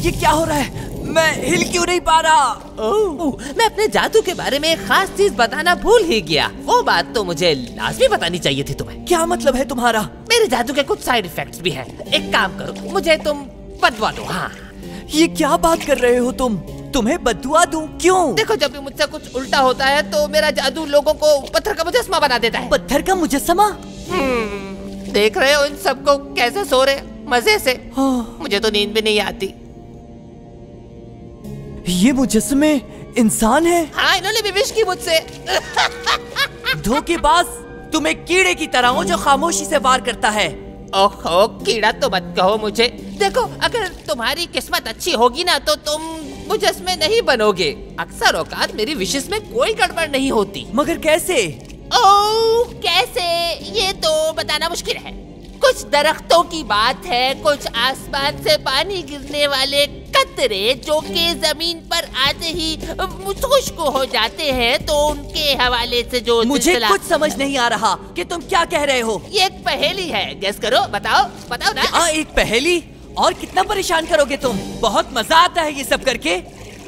ये क्या हो रहा है? मैं हिल क्यों नहीं पा रहा? ओह, मैं अपने जादू के बारे में एक खास चीज़ बताना भूल ही गया। वो बात तो मुझे लाजमी बतानी चाहिए थी तुम्हें। क्या मतलब है तुम्हारा? मेरे जादू के कुछ साइड इफेक्ट्स भी हैं। एक काम करो मुझे तुम बदवा दो हाँ ये क्या बात कर रहे हो तुम? तुम्हें बदुआ दूँ? क्यों? देखो जब भी मुझसे कुछ उल्टा होता है तो मेरा जादू लोगों को पत्थर का मुजस्मा बना देता है। पत्थर का मुजस्मा हम्म, देख रहे हो इन सबको कैसे सो रहे मज़े से। मुझे तो नींद भी नहीं आती। ये मुजस्मे इंसान है? हाँ इन्होंने भी विश की मुझसे। धोखेबाज! तुम एक कीड़े की तरह हो जो खामोशी से वार करता है। ओहो कीड़ा तो मत कहो मुझे। देखो अगर तुम्हारी किस्मत अच्छी होगी ना तो तुम मुजस्मे नहीं बनोगे। अक्सर औकात मेरी विशेष में कोई गड़बड़ नहीं होती। मगर कैसे? ओ कैसे? ये तो बताना मुश्किल है। कुछ दरख्तों की बात है कुछ आसमान से पानी गिरने वाले कतरे जो कि ज़मीन पर आते ही खुश्क हो जाते हैं तो उनके हवाले से जो मुझे कुछ समझ नहीं आ रहा कि तुम क्या कह रहे हो। ये एक पहेली है। गैस करो बताओ बताओ ना। हाँ एक पहेली? और कितना परेशान करोगे तुम? बहुत मज़ा आता है ये सब करके।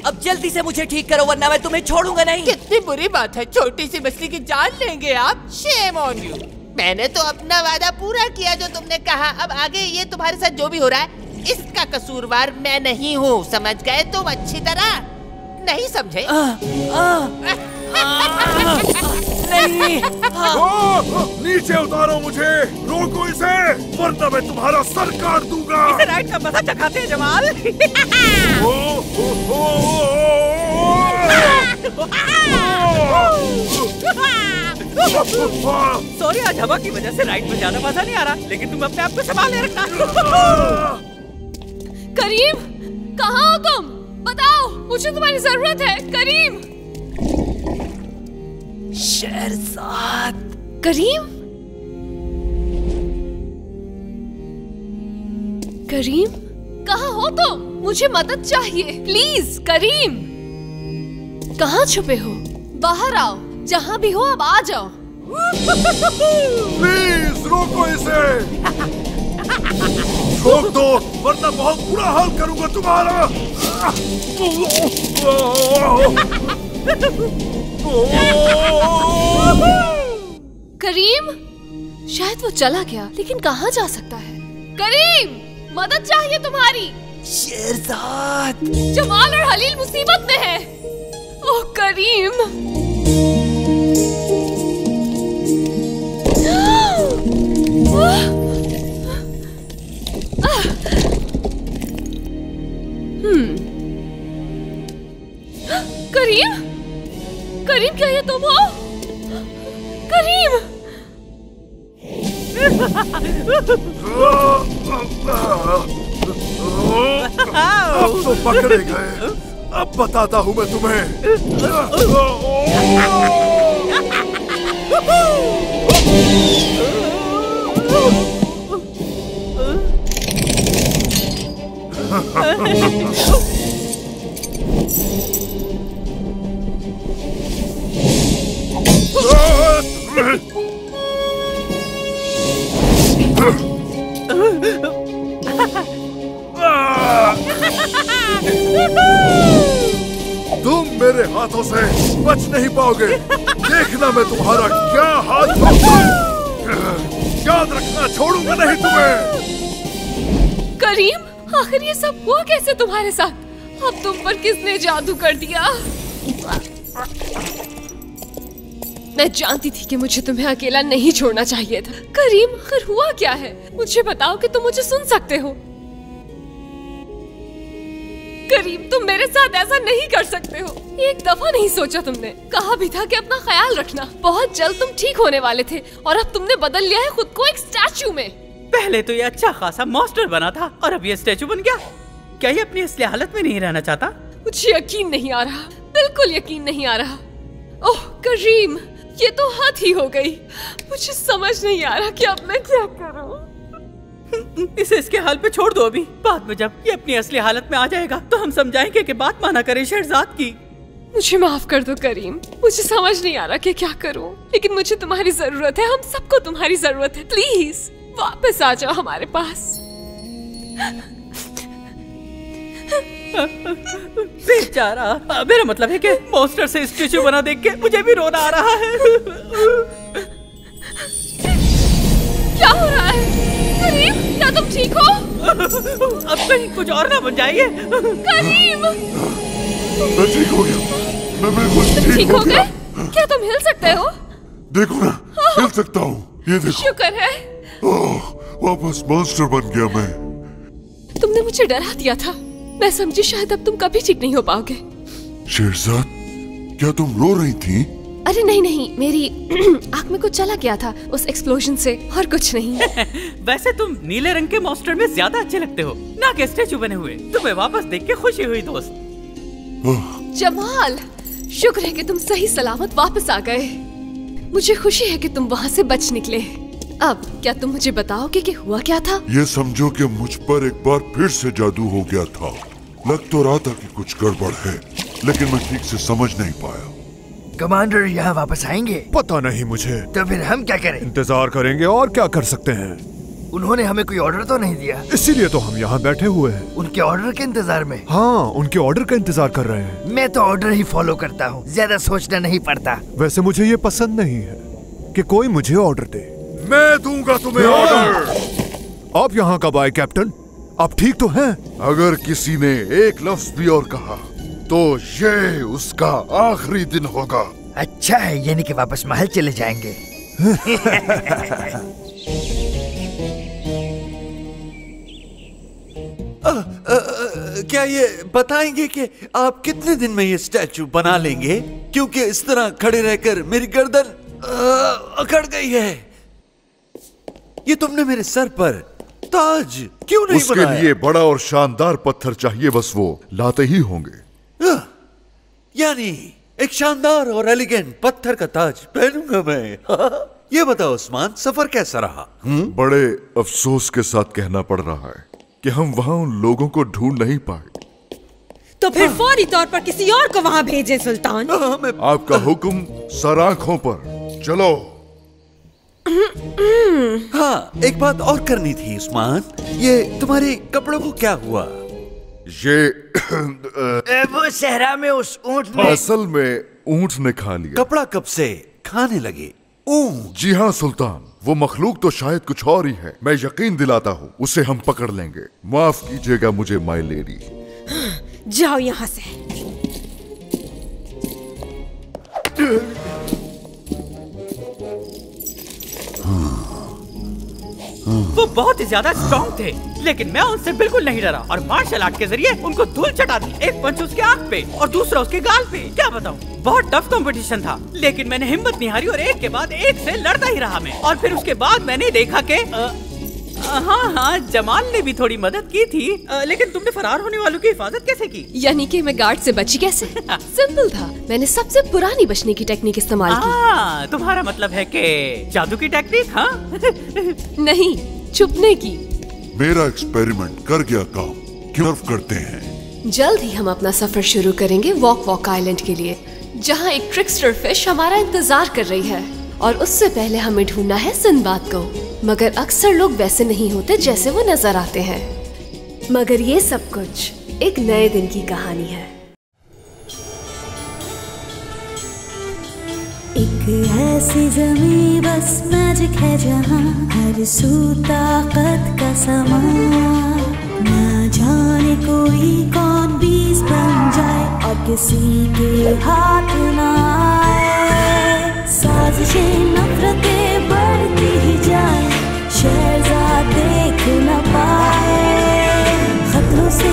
अब जल्दी से मुझे ठीक करो वरना मैं तुम्हें छोड़ूँगा नहीं। कितनी बुरी बात है छोटी सी मछली की जान लेंगे आप। शेम ऑन यू मैंने तो अपना वादा पूरा किया जो तुमने कहा अब आगे ये तुम्हारे साथ जो भी हो रहा है इसका कसूरवार मैं नहीं हूँ समझ गए तुम अच्छी तरह नहीं समझे नहीं ओ, नीचे उतारो मुझे रोको इसे वरना मैं तुम्हारा सर काट दूँगा इसे राइड का मज़ा चखाते हैं जमाल ओ, ओ, ओ, सॉरी आज हवा की वजह से राइड में ज़्यादा मज़ा नहीं आ रहा, लेकिन तुम अपने आप को संभाले रखना। करीम, कहाँ हो तुम? बताओ, मुझे तुम्हारी ज़रूरत है, करीम। शहरजाद। करीम? करीम, कहाँ हो तुम? मुझे मदद चाहिए, प्लीज़, करीम। कहाँ छुपे हो? बाहर आओ। जहाँ भी हो अब आ जाओ। प्लीज़ रोको इसे। रोक दो वरना बहुत बुरा हाल करूँगा तुम्हारा। करीम शायद वो चला गया लेकिन कहाँ जा सकता है? करीम मदद चाहिए तुम्हारी। शेरजाद। जमाल और हलील मुसीबत में है। ओह करीम। करीम? करीम क्या ये तुम हो करीम! अब तो पकड़े गए। अब बताता हूँ मैं तुम्हें। तुम मेरे हाथों से बच नहीं पाओगे। देखना मैं तुम्हारा क्या हाथ याद रखना, छोड़ूँगा नहीं तुम्हें। करीम, आखिर ये सब हुआ कैसे तुम्हारे साथ? अब तुम पर किसने जादू कर दिया? मैं जानती थी कि मुझे तुम्हें अकेला नहीं छोड़ना चाहिए था। करीम आखिर हुआ क्या है? मुझे बताओ कि तुम मुझे सुन सकते हो। करीम तुम मेरे साथ ऐसा नहीं कर सकते हो। एक दफ़ा नहीं सोचा तुमने। कहा भी था कि अपना ख्याल रखना। बहुत जल्द तुम ठीक होने वाले थे और अब तुमने बदल लिया है खुद को एक स्टैचू में। पहले तो ये अच्छा खासा मॉन्स्टर बना था और अब ये स्टेचू बन गया। क्या ये अपनी असली हालत में नहीं रहना चाहता? मुझे यकीन नहीं आ रहा। बिल्कुल यकीन नहीं आ रहा। ओह करीम! ये तो हद ही हो गई। मुझे समझ नहीं आ रहा कि अब मैं क्या करूँ। इसे इसके हाल पे छोड़ दो अभी। बाद में जब ये अपनी असली हालत में आ जाएगा तो हम समझाएँगे कि बात माना करे शहजाद की। मुझे माफ़ कर दो करीम। मुझे समझ नहीं आ रहा कि क्या करूँ। लेकिन मुझे तुम्हारी ज़रूरत है। हम सबको तुम्हारी ज़रूरत है। प्लीज़ वापस आ जाओ हमारे पास। बेचारा मेरा मतलब है कि मॉन्स्टर से स्टेचू बना देख के मुझे भी रोना आ रहा है। क्या हो रहा है? करीम क्या तुम ठीक हो? अब कहीं कुछ और ना बन जाइए। करीम! मैं ठीक हो गया। मैं बिल्कुल ठीक, ठीक हो हो गया। गए? क्या तुम हिल सकते हो? देखो ना हिल सकता हूँ। ये देखो। शुक्र है। ओह, वापस मॉन्स्टर बन गया मैं। तुमने मुझे डरा दिया था। मैं समझी शायद अब तुम कभी ठीक नहीं हो पाओगे। शेरजाद क्या तुम रो रही थी? अरे नहीं नहीं मेरी आँख में कुछ चला गया था उस एक्सप्लोजन से और कुछ नहीं। वैसे तुम नीले रंग के मॉन्स्टर में ज़्यादा अच्छे लगते हो। ना के स्टेचू बने हुए। तुम्हें वापस देख के खुशी हुई दोस्त। जमाल! शुक्र है कि तुम सही सलामत वापस आ गए। मुझे खुशी है कि तुम वहाँ से बच निकले। अब क्या तुम मुझे बताओगे कि हुआ क्या था? ये समझो कि मुझ पर एक बार फिर से जादू हो गया था। लग तो रहा था कि कुछ गड़बड़ है लेकिन मैं ठीक से समझ नहीं पाया। कमांडर यहाँ वापस आएँगे? पता नहीं मुझे। तो फिर हम क्या करें? इंतज़ार करेंगे और क्या कर सकते हैं? उन्होंने हमें कोई ऑर्डर तो नहीं दिया? इसीलिए तो हम यहाँ बैठे हुए हैं। उनके ऑर्डर के इंतज़ार में? हाँ उनके ऑर्डर का इंतज़ार कर रहे हैं। मैं तो ऑर्डर ही फॉलो करता हूँ ज़्यादा सोचना नहीं पड़ता। वैसे मुझे ये पसंद नहीं है कि कोई मुझे ऑर्डर दे। मैं दूँगा तुम्हें ऑर्डर आप यहाँ कब आए कैप्टन? आप ठीक तो हैं? अगर किसी ने एक लफ्ज भी और कहा तो ये उसका आखिरी दिन होगा। अच्छा है यानी कि वापस महल चले जाएँगे। क्या ये बताएँगे कि आप कितने दिन में ये स्टैचू बना लेंगे? क्योंकि इस तरह खड़े रहकर मेरी गर्दन अकड़ गई है। ये तुमने मेरे सर पर ताज क्यों नहीं उसके बनाया? लिए बड़ा और शानदार पत्थर चाहिए बस वो लाते ही होंगे। यानी एक शानदार और एलिगेंट पत्थर का ताज पहनूँगा मैं। ये बताओ उस्मान सफ़र कैसा रहा? हुँ? बड़े अफसोस के साथ कहना पड़ रहा है कि हम वहाँ उन लोगों को ढूंढ नहीं पाए। तो फिर फौरी तौर पर किसी और को वहाँ भेजे सुल्तान। आपका हुक्म सर आँखों पर। चलो। हाँ एक बात और करनी थी उस्मान। ये तुम्हारे कपड़ों को क्या हुआ? ये ए, वो सहरा में उस ऊँट ने असल में ऊँट ने खा लिया। कपड़ा कब से खाने लगे? ऊँट। जी हाँ सुल्तान। वो मखलूक तो शायद कुछ और ही है। मैं यकीन दिलाता हूँ उसे हम पकड़ लेंगे। माफ़ कीजिएगा मुझे माई लेडी जाओ यहाँ से। वो बहुत ही ज़्यादा स्ट्रॉन्ग थे, लेकिन मैं उनसे बिल्कुल नहीं डरा और मार्शल आर्ट के ज़रिए उनको धूल चटा दी एक पंच उसके आँख पे और दूसरा उसके गाल पे। क्या बताऊँ? बहुत टफ कंपटीशन था, लेकिन मैंने हिम्मत नहीं हारी और एक के बाद एक से लड़ता ही रहा मैं। और फिर उसके बाद मैंने देखा के हाँ हाँ जमाल ने भी थोड़ी मदद की थी। अ, लेकिन तुमने फरार होने वालों की हिफाजत कैसे की? यानी कि मैं गार्ड से बची कैसे? सिंपल था। मैंने सबसे पुरानी बचने की टेक्निक इस्तेमाल की। हाँ तुम्हारा मतलब है कि जादू की टेक्निक हाँ? नहीं छुपने की। मेरा एक्सपेरिमेंट कर गया काम। क्यों करते हैं। जल्द ही हम अपना सफ़र शुरू करेंगे वॉक वॉक आइलैंड के लिए जहाँ एक ट्रिक्स्टर फ़िश हमारा इंतज़ार कर रही है। और उससे पहले हमें ढूंढना है सिंदबाद को। मगर अक्सर लोग वैसे नहीं होते जैसे वो नज़र आते हैं। मगर ये सब कुछ एक नए दिन की कहानी है। एक ऐसी जमी बस मैजिक है जहाँ हर सू ताकत का समा। ना जाने कोई कौन बीज बन जाए और किसी के हाथ ना आए। साजिशें नफरतें बढ़ती ही जाए शहजाद देख न पाए खतरों से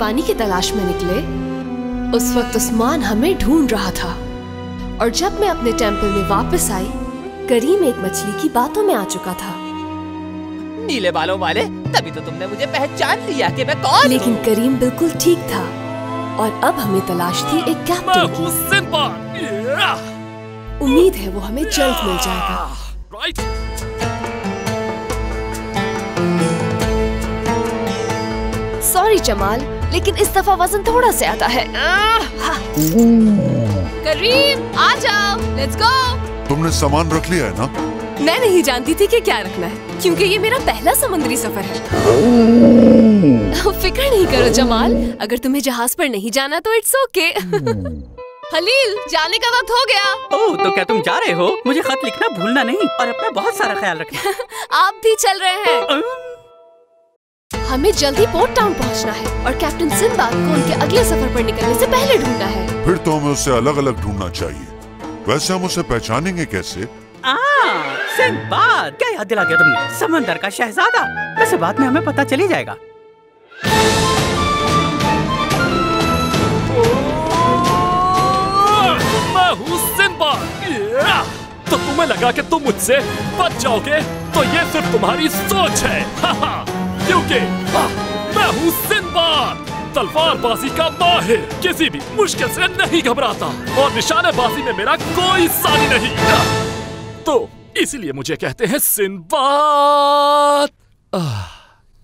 पानी की तलाश में निकले उस वक्त उस्मान हमें ढूंढ रहा था। और जब मैं अपने टेंपल में वापस आई करीम एक मछली की बातों में आ चुका था। नीले बालों वाले तभी तो तुमने मुझे पहचान लिया कि मैं कौन लेकिन करीम बिल्कुल ठीक था और अब हमें तलाश थी एक कैप्टन की। उम्मीद है वो हमें जल्द मिल जाएगा। सॉरी जमाल लेकिन इस दफ़ा वज़न थोड़ा से आता है। करीम आ जाओ लेट्स गो तुमने सामान रख लिया है ना? मैं नहीं जानती थी कि क्या रखना है क्योंकि ये मेरा पहला समुद्री सफ़र है। फ़िक्र नहीं करो जमाल। अगर तुम्हें जहाज़ पर नहीं जाना तो इट्स ओके हलील जाने का वक्त हो गया। ओह तो क्या तुम जा रहे हो? मुझे खत लिखना भूलना नहीं और अपना बहुत सारा ख्याल रखना। आप भी चल रहे हैं। हमें जल्दी पोर्ट टाउन पहुँचना है और कैप्टन सिम्बा को उनके अगले सफ़र पर निकलने से पहले ढूंढना है। फिर तो हमें उसे अलग अलग ढूंढना चाहिए। वैसे हम उसे पहचानेंगे कैसे? आ, सिंबाद क्या याद दिला दिया तुमने? समंदर का शहजादा। वैसे बाद में हमें पता चल ही जाएगा। मैं हूँ तो तुम्हें लगा कि तुम मुझसे बच जाओगे? तो ये सिर्फ़ तुम्हारी सोच है। हा, हा, क्योंकि हा, मैं हूँ सिंबाद तलवारबाजी का माहिर किसी भी मुश्किल से नहीं घबराता और निशानेबाजी में मेरा कोई सानी नहीं। तो इसलिए मुझे कहते हैं सिंबाद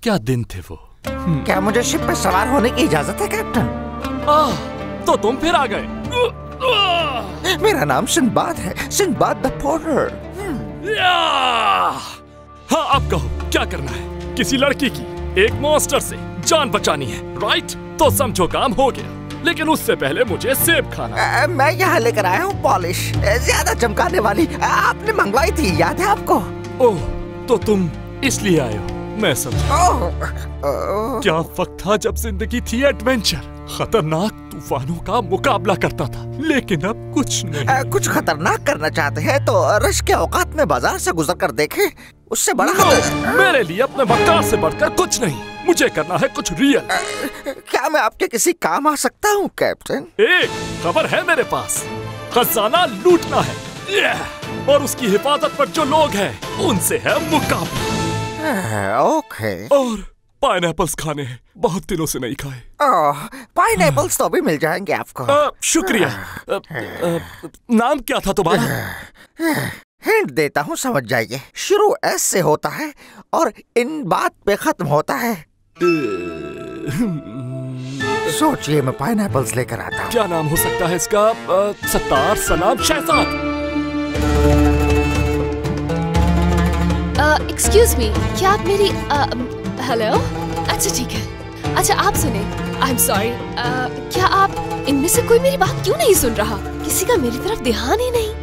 क्या दिन थे वो। क्या मुझे शिप पर सवार होने की इजाज़त है कैप्टन? आह, तो तुम फिर आ गए। मेरा नाम सिंबाद है सिंबाद द पोर्टर हाँ अब कहो क्या करना है? किसी लड़की की एक मॉन्स्टर से जान बचानी है। राइट तो समझो काम हो गया। लेकिन उससे पहले मुझे सेब खाना अ, मैं यहाँ लेकर आया हूँ पॉलिश। ज़्यादा चमकाने वाली। आपने मंगवाई थी याद है आपको? ओह तो तुम इसलिए आए हो मैं समझा क्या वक्त था जब ज़िंदगी थी एडवेंचर खतरनाक तूफानों का मुकाबला करता था लेकिन अब कुछ नहीं। अ, कुछ खतरनाक करना चाहते हैं तो रश के औकात में बाज़ार से गुजर कर देखे। उससे बड़ा खतर मेरे लिए अपने वकार से बढ़कर कुछ नहीं। मुझे करना है कुछ रियल आ, क्या मैं आपके किसी काम आ सकता हूँ कैप्टन? एक खबर है मेरे पास। खजाना लूटना है। और उसकी हिफाजत पर जो लोग हैं उनसे है मुकाबला। ओके। और पाइनएप्पल्स खाने हैं। बहुत दिनों से नहीं खाए। पाइनएप्पल्स तो अभी मिल जाएँगे आपको। आ, शुक्रिया। आ, आ, नाम क्या था तुम्हारा? हिंट देता हूँ समझ जाइए। शुरू एस से होता है और इन बात पे खत्म होता है। सोचिए मैं पाइनएप्पल्स लेकर आता हूँ। क्या नाम हो सकता है इसका? आ, सत्तार सलाम शहजाद। एक्सक्यूज मी क्या आप मेरी हेलो uh, अच्छा ठीक है। अच्छा आप सुने। आई एम सॉरी क्या आप इनमें से कोई मेरी बात क्यों नहीं सुन रहा? किसी का मेरी तरफ़ ध्यान ही नहीं।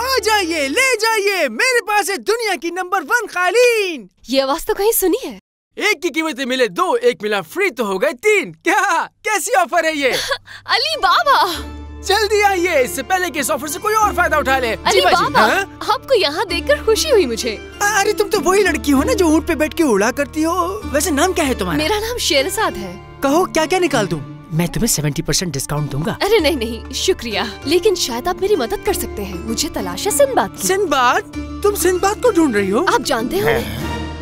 आ जाइए ले जाइए। मेरे पास है दुनिया की नंबर वन कालीन ये आवाज़ तो कहीं सुनी है। एक की कीमत मिले दो एक मिला फ्री तो हो गए तीन। क्या? कैसी ऑफ़र है ये? अली बाबा। जल्दी आइए इससे पहले कि इस ऑफ़र से कोई और फ़ायदा उठा ले। अली बाबा हाँ? आपको यहाँ देखकर खुशी हुई मुझे। अरे तुम तो वही लड़की हो ना जो ऊँट पे बैठ के उड़ा करती हो। वैसे नाम क्या है तुम्हारा? मेरा नाम शेरसाद है। कहो क्या क्या निकाल दूँ? मैं तुम्हें सेवेंटी परसेंट डिस्काउंट दूँगा। अरे नहीं नहीं शुक्रिया। लेकिन शायद आप मेरी मदद कर सकते हैं। मुझे तलाश है सिंबाद की। सिंबाद? तुम सिंबाद को ढूंढ रही हो? आप जानते हो?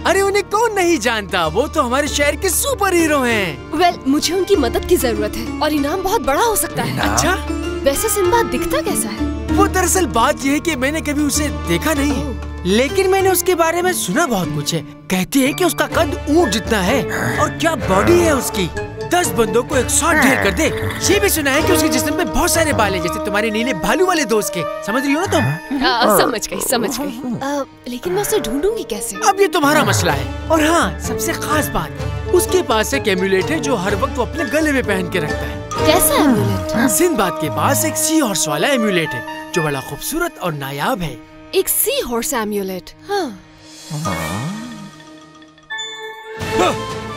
अरे उन्हें कौन नहीं जानता? वो तो हमारे शहर के सुपर हीरो हैं। वेल well, मुझे उनकी मदद की ज़रूरत है और इनाम बहुत बड़ा हो सकता है। अच्छा? वैसे सिंबाद दिखता कैसा है? वो दरअसल बात ये है कि मैंने कभी उसे देखा नहीं है। लेकिन मैंने उसके बारे में सुना बहुत कुछ है। कहती है कि उसका कद ऊँट जितना है और क्या बॉडी है उसकी। दस बंदों को एक शॉट ढेर कर दे। ये भी सुना है कि उसके जिस्म में बहुत सारे बाल हैं जैसे तुम्हारे नीले भालू वाले दोस्त के। समझ रही हो ना तुम? आ, समझ गई समझ गई। लेकिन मैं उसे ढूंढूँगी कैसे? अब ये तुम्हारा मसला है। और हाँ सबसे खास बात उसके पास एक एम्यूलेट है जो हर वक्त वो अपने गले में पहन के रखता है। कैसा एम्यूलेट सिंदबाद के पास एक सी हॉर्स वाला एम्यूलेट है जो बड़ा खूबसूरत और नायाब है। एक सी हॉर्स एम्यूलेट हाँ।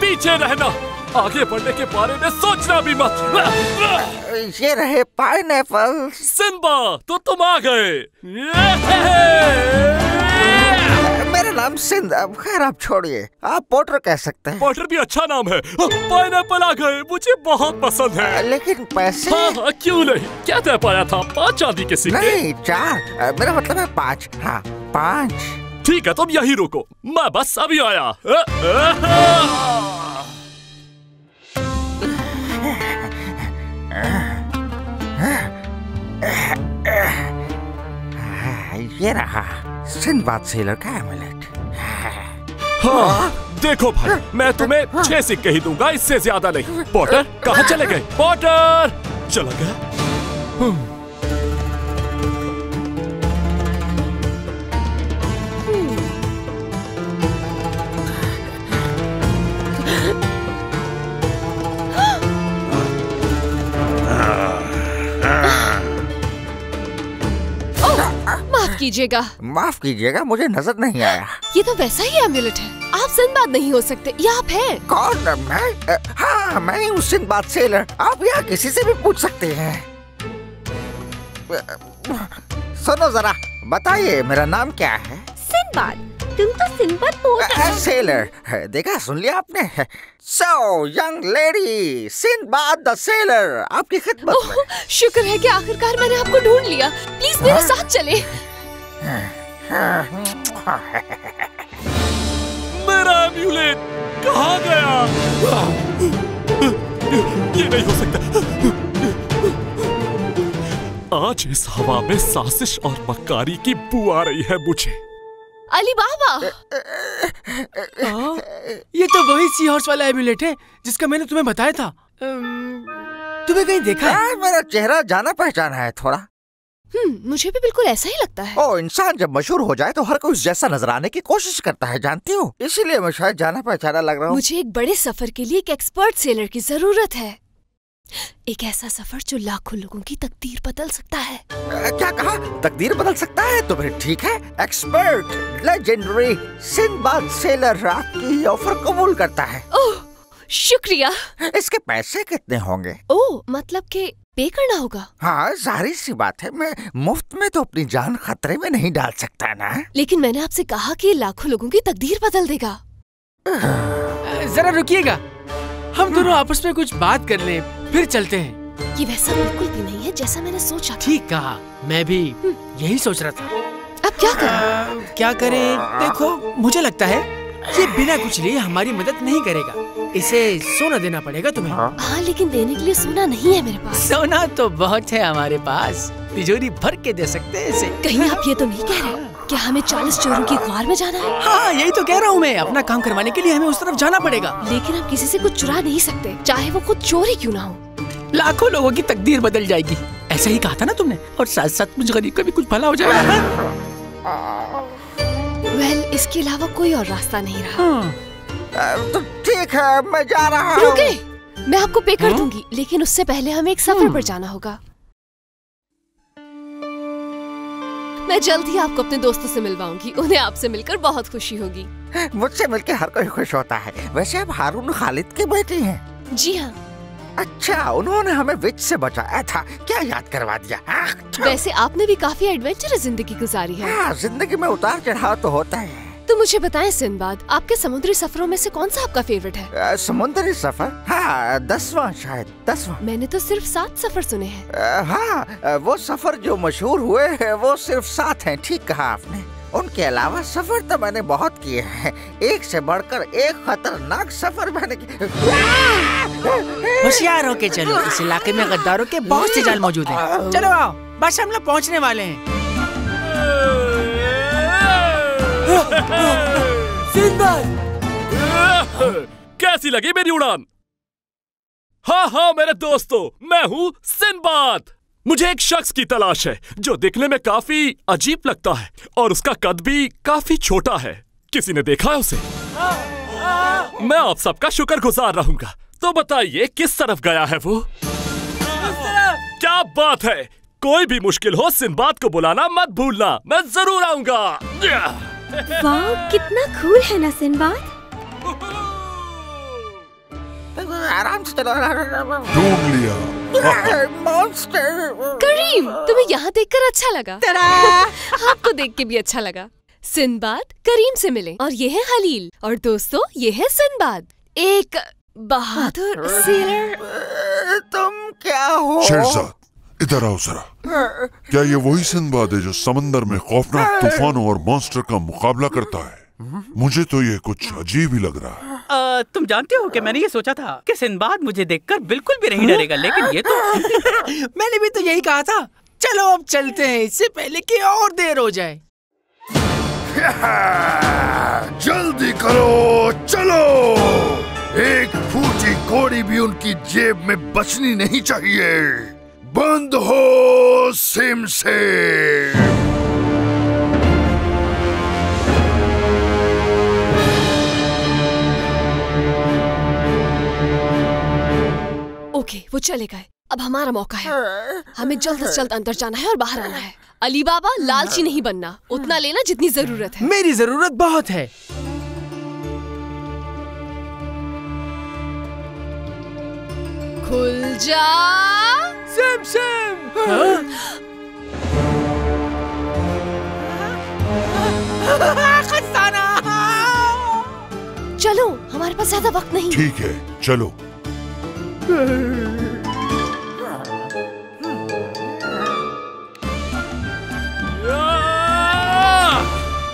पीछे रहना। आगे बढ़ने के बारे में सोचना भी मत। ये रहे पाइनएप्पल सिम्बा तो तुम आ गए। मेरा नाम सिंध अब खैर आप छोड़िए। आप पोटर कह सकते हैं। पोटर भी अच्छा नाम है। पाइनएप्पल आ गए मुझे बहुत पसंद है। लेकिन पैसे हाँ, हाँ क्यों नहीं? क्या तय पाया था? पाँच चांदी के। सिक्के नहीं चार। मेरा मतलब है पाँच। हाँ पाँच। ठीक है तुम यही रुको। मैं बस अभी आया। ये रहा। सिंधबाद सेलर का एमुलेट हाँ देखो भाई मैं तुम्हें छह सिक्के ही दूँगा इससे ज़्यादा नहीं। पॉटर कहाँ चले गए? पॉटर चला गया। कीजिएगा। माफ़ कीजिएगा मुझे नज़र नहीं आया। ये तो वैसा ही एम्यूलेट है। आप सिंदबाद नहीं हो सकते ये आप हैं। कौन? मैं? हाँ मैं ही हूँ सिंदबाद सेलर आप यहाँ किसी से भी पूछ सकते हैं। सुनो जरा बताइए मेरा नाम क्या है? सिंदबाद तुम तो सिंबल बोल सेलर देखा सुन लिया आपने। So young lady Sindbad the sailor आपकी खिदमत में। शुक्र है कि आखिरकार मैंने आपको ढूंढ लिया। प्लीज़ मेरे साथ चले। मेरा एम्यूलेट कहाँ गया? ये नहीं हो सकता। आज इस हवा में साजिश और मक्कारी की बू आ रही है मुझे। अली बाबा! ये तो वही सी हॉर्स वाला एम्यूलेट है जिसका मैंने तुम्हें बताया था। तुम्हें कहीं देखा है? हाँ, मेरा चेहरा जाना पहचाना है थोड़ा। मुझे भी बिल्कुल ऐसा ही लगता है। ओ इंसान जब मशहूर हो जाए तो हर कोई उस जैसा नज़र आने की कोशिश करता है जानती हो। इसीलिए मैं शायद जाना पहचाना लग रहा हूँ। मुझे एक बड़े सफ़र के लिए एक एक्सपर्ट सेलर की ज़रूरत है। एक ऐसा सफ़र जो लाखों लोगों की तकदीर बदल सकता है। अ, क्या कहा? तकदीर बदल सकता है? तो फिर ठीक है। एक्सपर्ट लेजेंडरी सिंदबाद सेलर रात आपकी ऑफ़र कबूल करता है। ओह शुक्रिया। इसके पैसे कितने होंगे? ओह मतलब के पे करना होगा। हाँ ज़ाहिर सी बात है मैं मुफ़्त में तो अपनी जान खतरे में नहीं डाल सकता ना। लेकिन मैंने आपसे कहा कि लाखों लोगों की तकदीर बदल देगा। जरा रुकिएगा। हम दोनों आपस में कुछ बात कर ले फिर चलते हैं। ये वैसा बिल्कुल भी नहीं है जैसा मैंने सोचा ठीक कहा मैं भी यही सोच रहा था। अब क्या करें? क्या करें? देखो मुझे लगता है ये बिना कुछ लिए हमारी मदद नहीं करेगा। इसे सोना देना पड़ेगा तुम्हें। हाँ। लेकिन देने के लिए सोना नहीं है मेरे पास। सोना तो बहुत है हमारे पास। तिजोरी भर के दे सकते हैं इसे। कहीं आप ये तो नहीं कह रहे। क्या हमें चालीस चोरों की गुहार में जाना है? हाँ यही तो कह रहा हूँ मैं। अपना काम करवाने के लिए हमें उस तरफ़ जाना पड़ेगा। लेकिन हम किसी से कुछ चुरा नहीं सकते। चाहे वो खुद चोरी ही क्यों ना हो। लाखों लोगों की तकदीर बदल जाएगी। ऐसा ही कहा था ना तुमने। और साथ साथ मुझ गरीब का भी कुछ भला हो जाएगा। वेल इसके अलावा कोई और रास्ता नहीं रहा। अ, तो ठीक है मैं जा रहा हूँ। रुके मैं आपको पे कर दूँगी लेकिन उससे पहले हमें एक सफ़र पर जाना होगा। मैं जल्द ही आपको अपने दोस्तों से मिलवाऊँगी उन्हें आपसे मिलकर बहुत खुशी होगी। मुझसे मिलकर हर कोई खुश होता है। वैसे आप हारून खालिद के बेटी हैं। जी हाँ। अच्छा उन्होंने हमें विच से बचाया था। क्या याद करवा दिया आह, वैसे आपने भी काफ़ी एडवेंचरस ज़िंदगी गुजारी है। हाँ ज़िंदगी में उतार चढ़ाव तो होता है तो मुझे बताएँ सिंबाद आपके समुद्री सफरों में से कौन सा आपका फेवरेट है? समुद्री सफ़र? हाँ दसवां शायद दसवां। मैंने तो सिर्फ़ सात सफ़र सुने हैं। हाँ वो सफ़र जो मशहूर हुए हैं वो सिर्फ़ सात हैं ठीक कहा आपने। उनके अलावा सफ़र तो मैंने बहुत किए हैं। एक से बढ़कर एक खतरनाक सफ़र मैंने किए। होशियार होके चलो। इस इलाके में गद्दारों के बहुत से जाल मौजूद हैं। चलो आओ बस हम लोग पहुँचने वाले हैं। कैसी लगी मेरी उड़ान? हाँ हाँ मेरे दोस्तों मैं हूँ सिंबाद। मुझे एक शख्स की तलाश है जो दिखने में काफ़ी अजीब लगता है और उसका कद भी काफ़ी छोटा है। किसी ने देखा है उसे? मैं आप सबका शुक्र गुजार रहूँगा। तो बताइए किस तरफ़ गया है वो? क्या बात है! कोई भी मुश्किल हो सिंबाद को बुलाना मत भूलना। मैं ज़रूर आऊँगा। वाह कितना कूल है ना सिंबाद? आराम से चलो। ढूंढ लिया। मॉन्स्टर करीम तुम्हें यहाँ देखकर अच्छा लगा। आपको देख के भी अच्छा लगा। सिंबाद करीम से मिले और ये है हलील। और दोस्तों ये है सिंबाद। एक बहादुर सेलर तुम क्या हो? शेरजाद इधर आओ जरा। क्या ये वही सिंबाद है जो समंदर में खौफनाक तूफानों और मॉन्स्टर का मुकाबला करता है? मुझे तो ये कुछ अजीब ही लग रहा है। आ, तुम जानते हो कि मैंने ये सोचा था कि सिंबाद मुझे देखकर बिल्कुल भी नहीं डरेगा लेकिन ये तो मैंने भी तो यही कहा था। चलो अब चलते हैं इससे पहले कि और देर हो जाए। जल्दी करो चलो। एक फूटी कोड़ी भी उनकी जेब में बचनी नहीं चाहिए। बंद हो सिम से। ओके वो चले गए। अब हमारा मौका है। हमें जल्द से जल्द अंदर जाना है और बाहर आना है। अली बाबा लालची नहीं बनना। उतना लेना जितनी ज़रूरत है। मेरी ज़रूरत बहुत है। खुल जा। सिम सिम। चलो हमारे पास ज़्यादा वक्त नहीं ठीक है चलो।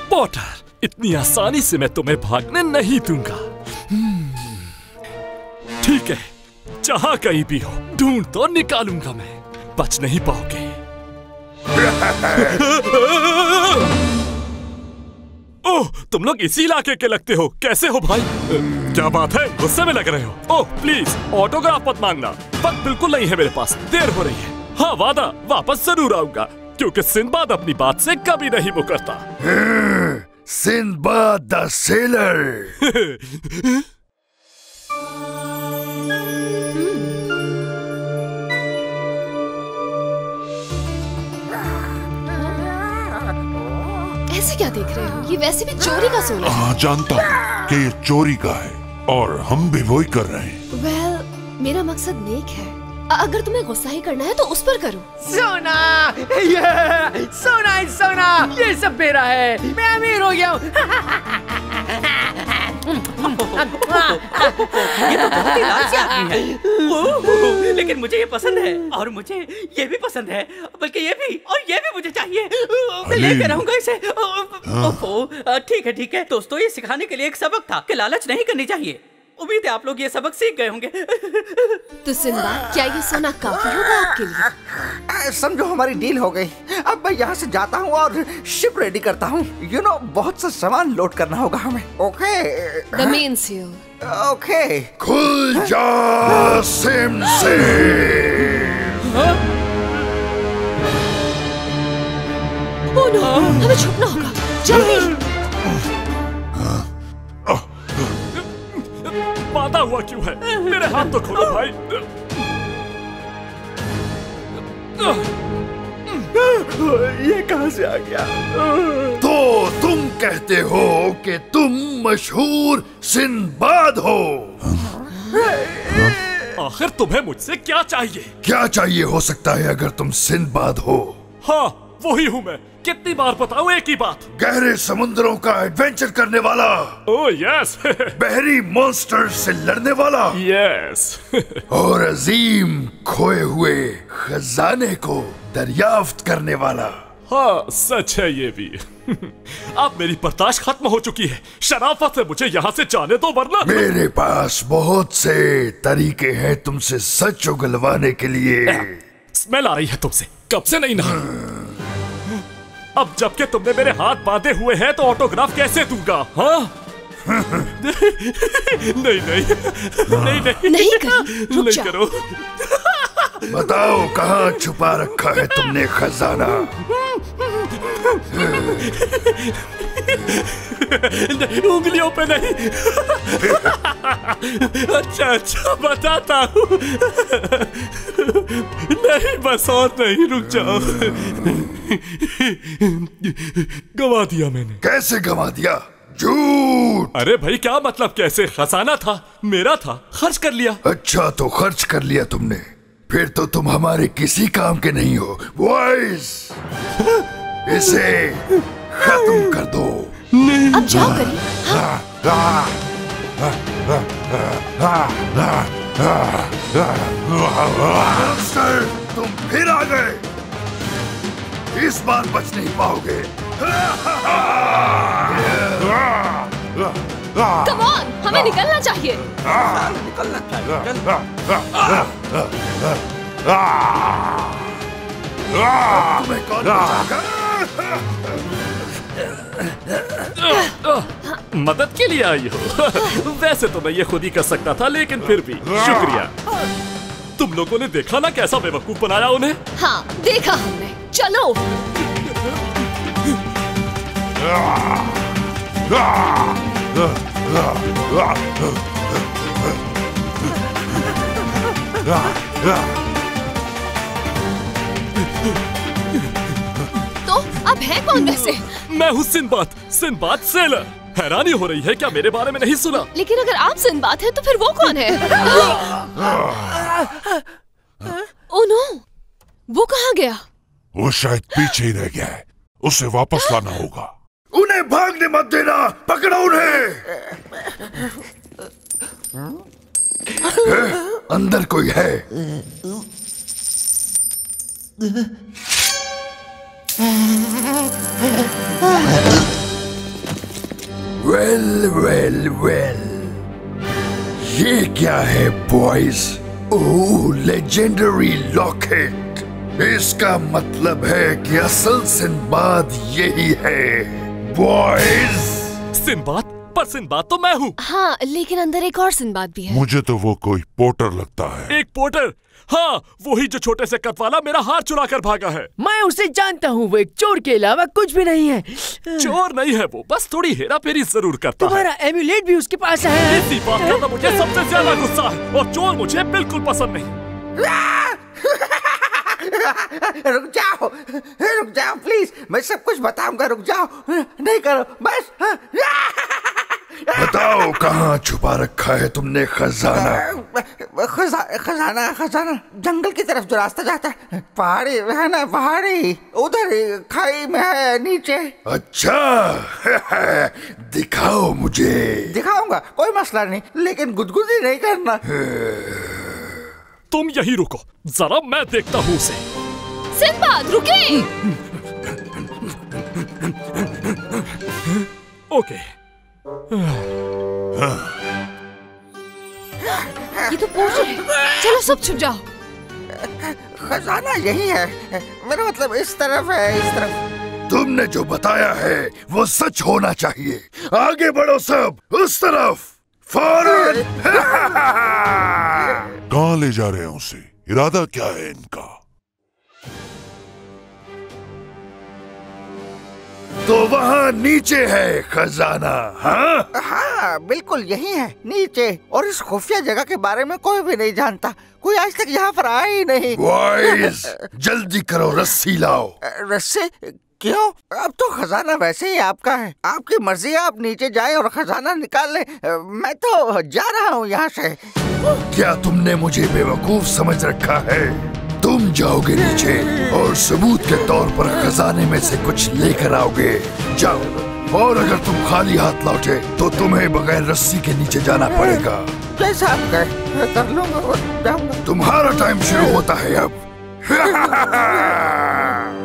पॉटर इतनी आसानी से मैं तुम्हें भागने नहीं दूँगा। हम्म, ठीक है जहाँ कहीं भी हो ढूंढ तो निकालूँगा मैं बच नहीं पाओगे। ओह तुम लोग इसी इलाके के लगते हो। कैसे हो भाई? क्या बात है? गुस्से में लग रहे हो। ओह प्लीज़ ऑटोग्राफ मत मांगना। वक्त बिल्कुल नहीं है मेरे पास। देर हो रही है। हाँ वादा। वापस ज़रूर आऊँगा। क्योंकि सिंदबाद अपनी बात से कभी नहीं मुकरता। Sinbad the seller. ऐसे क्या देख रहे हो? ये वैसे भी चोरी का सोना है। हाँ जानता हूँ कि ये चोरी का है और हम भी वही कर रहे हैं। वेल well, मेरा मकसद नेक है। अगर तुम्हें गुस्सा ही करना है तो उस पर करो। सोना! ये सोना सोना! ये सब मेरा है। मैं अमीर हो गया हूँ। ये तो बहुत ही लालची आदमी है लेकिन मुझे ये पसंद है और मुझे ये भी पसंद है बल्कि ये भी और ये भी मुझे चाहिए। मैं लेके रहूँगा इसे। ओहो, ठीक है ठीक है। दोस्तों ये सिखाने के लिए एक सबक था कि लालच नहीं करनी चाहिए। उम्मीद है आप लोग ये सबक सीख गए होंगे। तो सिंबाद क्या ये सोना काफ़ी होगा आपके लिए? समझो हमारी डील हो गई। अब मैं यहाँ से जाता हूँ और शिप रेडी करता हूँ। यू नो बहुत सा सामान लोड करना होगा हमें। Okay the main seal okay खुल जा सिम से ओह नो हमें छुपना होगा। जल्दी। बाधा हुआ क्यों है? मेरे हाथ तो खोलो भाई। ये कहाँ से आ गया? तो तुम कहते हो कि तुम मशहूर सिंदबाद हो। आखिर तुम्हें मुझसे क्या चाहिए? क्या चाहिए हो सकता है अगर तुम सिंदबाद हो? हाँ वही हूँ मैं। कितनी बार बताऊँ एक ही बात? गहरे समुद्रों का एडवेंचर करने वाला। ओह यस बहरी मॉन्स्टर से लड़ने वाला। यस और अजीम खोए हुए खजाने को दरियाफ्त करने वाला। हाँ सच है ये भी। अब मेरी बर्दाश्त खत्म हो चुकी है। शराफत से मुझे यहाँ से जाने दो वरना मेरे पास बहुत से तरीके हैं तुमसे सच उगलवाने के लिए। स्मेल आ रही है तुमसे। कब से नहीं नहा? अब जबकि तुमने मेरे हाथ बांधे हुए हैं तो ऑटोग्राफ कैसे दूँगा? हाँ? नहीं नहीं। नहीं नहीं। नहीं करो। रुक नहीं करो। बताओ कहाँ छुपा रखा है तुमने खजाना? नहीं, उंगलियों पे नहीं अच्छा अच्छा बताता हूँ नहीं बस और नहीं रुक जाओ गवा दिया मैंने कैसे गवा दिया झूठ अरे भाई क्या मतलब कैसे खसाना था मेरा था खर्च कर लिया अच्छा तो खर्च कर लिया तुमने फिर तो तुम हमारे किसी काम के नहीं हो बॉयज़ इसे खत्म कर दो अब जाओ करी Monster, तुम फिर आ गए इस बार बच नहीं पाओगे कम ऑन हमें निकलना चाहिए तुम्हें कौन बचाएगा? मदद के लिए आई हो। वैसे तो मैं ये खुद ही कर सकता था लेकिन फिर भी। शुक्रिया। तुम लोगों ने देखा ना कैसा बेवकूफ़ बनाया उन्हें? हाँ देखा हमने। चलो। अब है कौन वैसे? मैं हूँ सिंबाद। सिंबाद सेलर हैरानी हो रही है क्या मेरे बारे में नहीं सुना? लेकिन अगर आप सिंबाद है तो फिर वो कौन है? ओ नो वो कहाँ गया? वो शायद पीछे ही रह गया है। उसे वापस लाना होगा। उन्हें भागने मत देना! पकड़ो उन्हें! अंदर कोई है? क्या है बॉयज़ लेजेंडरी लॉकेट इसका मतलब है कि असल सिंबाद यही है बॉयज़ सिंबाद पर सिंबाद तो मैं हूँ। हाँ लेकिन अंदर एक और सिंबाद भी है। मुझे तो वो कोई पोर्टर लगता है। एक पोर्टर हाँ वही जो छोटे से कट वाला मेरा हार चुरा कर भागा है। मैं उसे जानता हूँ वो एक चोर के अलावा कुछ भी नहीं है। चोर नहीं है वो बस थोड़ी हेरा फेरी ज़रूर करता तुम्हारा है। तुम्हारा एम्यूलेट भी उसके पास है। इसी बात का तो मुझे सबसे ज़्यादा गुस्सा है और चोर मुझे बिल्कुल पसंद नहीं। रुक जाओ रुक जाओ प्लीज़ मैं सब कुछ बताऊँगा रुक जाओ। नहीं करो बस। बताओ कहाँ छुपा रखा है तुमने खजाना? खजा, खजाना खजाना जंगल की तरफ़ जो रास्ता जाता है। पहाड़ी है ना पहाड़ी? उधर खाई में है नीचे। अच्छा दिखाओ मुझे। दिखाऊँगा कोई मसला नहीं लेकिन गुदगुदी नहीं करना। तुम यही रुको जरा मैं देखता हूँ उसे। सिंबाद रुके! ओके ये तो पोर्टर है। चलो सब छुप जाओ। खजाना यही है। मेरा मतलब इस तरफ़ है इस तरफ़। तुमने जो बताया है वो सच होना चाहिए। आगे बढ़ो सब उस तरफ़। फ़ौरन। कहाँ ले जा रहे हैं उसे? इरादा क्या है इनका? तो वहाँ नीचे है खजाना हाँ? हाँ बिल्कुल यही है नीचे। और इस खुफिया जगह के बारे में कोई भी नहीं जानता। कोई आज तक यहाँ पर आया ही नहीं। बॉयज़ जल्दी करो रस्सी लाओ। रस्सी? क्यों? अब तो खजाना वैसे ही आपका है। आपकी मर्ज़ी है आप नीचे जाएँ और खजाना निकाल। लें मैं तो जा रहा हूँ यहाँ से। क्या तुमने मुझे बेवकूफ़ समझ रखा है? तुम जाओगे नीचे और सबूत के तौर पर खजाने में से कुछ लेकर आओगे। जाओ और अगर तुम खाली हाथ लौटे तो तुम्हें बगैर रस्सी के नीचे जाना पड़ेगा। तुम्हारा टाइम शुरू होता है अब।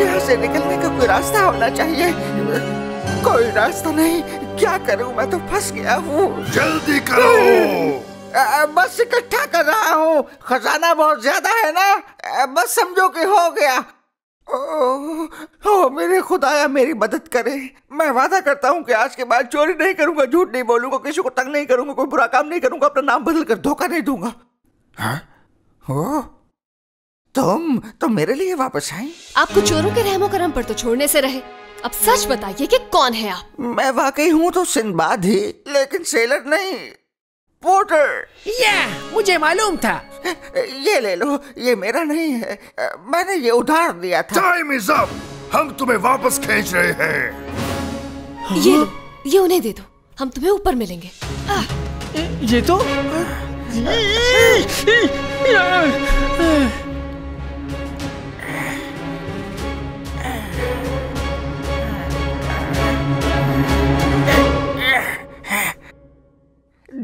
यहाँ से निकलने का कोई रास्ता होना चाहिए। कोई रास्ता नहीं। क्या करूँ? मैं तो फंस गया हूँ। जल्दी करो। अ, बस इकट्ठा कर रहा हूँ। खजाना बहुत ज़्यादा है ना? अ, बस समझो कि हो गया। ओ, ओ मेरे खुदाया मेरी मदद करे। मैं वादा करता हूँ कि आज के बाद चोरी नहीं करूँगा झूठ नहीं बोलूँगा किसी को तंग नहीं करूँगा कोई बुरा काम नहीं करूँगा अपना नाम बदल कर धोखा नहीं दूँगा। हाँ? ओ, तुम तुम मेरे लिए वापस आई? आपको चोरों के रहमो करम पर तो छोड़ने से रहे। अब सच बताइए कि कौन है आप? मैं वाकई हूँ तो सिंदबाद ही लेकिन सेलर नहीं पोर्टर या मुझे मालूम था। ये ले लो ये मेरा नहीं है। मैंने ये उधार दिया था। टाइम इज़ अप हम तुम्हें वापस खींच रहे हैं। ये लो ये उन्हें दे दो। हम तुम्हें ऊपर मिलेंगे। ये तो?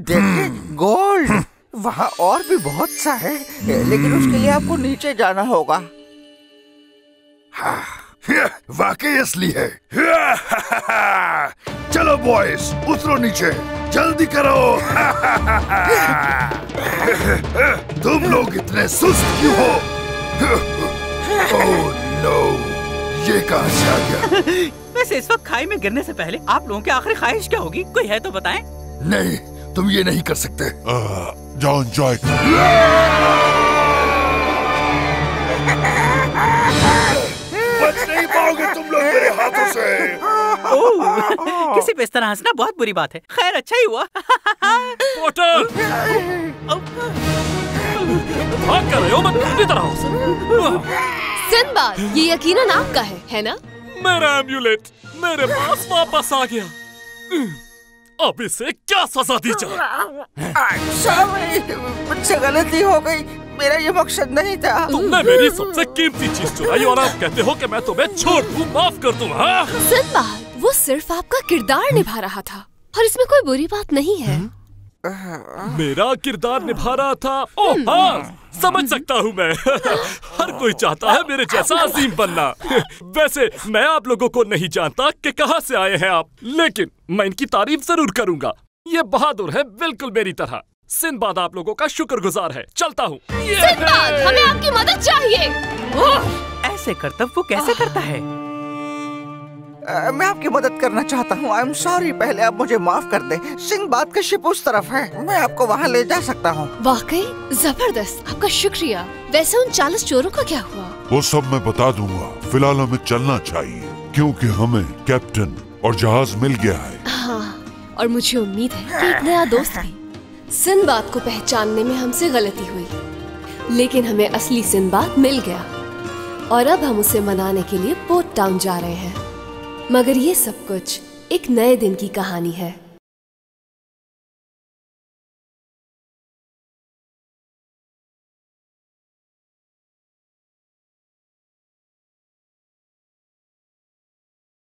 देखिए गोल्ड। वहाँ और भी बहुत सा है लेकिन उसके लिए आपको नीचे जाना होगा। वाकई असली है। चलो बॉयज़ उतरो नीचे। जल्दी करो। तुम लोग इतने सुस्त क्यों हो? ओह नो ये कहाँ से आ गया? वैसे इस वक्त खाई में गिरने से पहले आप लोगों की आखिरी ख्वाहिश क्या होगी? कोई है तो बताएँ। नहीं तुम ये नहीं कर सकते। जाओ एंजॉय बच नहीं पाओगे तुम लोग मेरे हाथों से। किसी पे इस तरह हंसना बहुत बुरी बात है। खैर अच्छा ही हुआ। पोर्टर भाग कर रहे हो मैं कितनी तरह हो सिंबाद ये यकीनन आपका है है ना? मेरा एम्यूलेट मेरे पास वापस आ गया। अब इसे क्या सजा दी जाए? सॉरी मुझसे गलती हो गई। मेरा ये मकसद नहीं था। तुमने मेरी सबसे कीमती चीज़ चुराई और आप कहते हो कि मैं तुम्हें छोड़ दूँ माफ़ कर दूँ हाँ? वो सिर्फ़ आपका किरदार निभा रहा था। और इसमें कोई बुरी बात नहीं है। मेरा किरदार निभा रहा था। ओ हाँ समझ सकता हूँ मैं। हर कोई चाहता है मेरे जैसा अजीम बनना। वैसे मैं आप लोगों को नहीं जानता कि कहाँ से आए हैं आप लेकिन मैं इनकी तारीफ़ ज़रूर करूँगा। ये बहादुर है बिल्कुल मेरी तरह। सिंदबाद आप लोगों का शुक्रगुजार है। चलता हूँ। सिंबाद हमें आपकी मदद चाहिए। ऐसे करतब वो कैसे करता है? अ, मैं आपकी मदद करना चाहता हूँ। आई एम सॉरी पहले आप मुझे माफ़ कर दें। सिंह बात का शिप उस तरफ़ है। मैं आपको वहाँ ले जा सकता हूँ। वाकई? ज़बरदस्त। आपका शुक्रिया। वैसे उन चालीस चोरों का क्या हुआ? वो सब मैं बता दूँगा। फ़िलहाल हमें चलना चाहिए क्योंकि हमें कैप्टन और जहाज़ मिल गया है। हाँ और मुझे उम्मीद है कि एक नया दोस्त भी। सिंबाद को पहचानने में हमसे गलती हुई। लेकिन हमें असली सिंबाद मिल गया। और अब हम उसे मनाने के लिए पोर्ट टाउन जा रहे हैं। मगर ये सब कुछ एक नए दिन की कहानी है।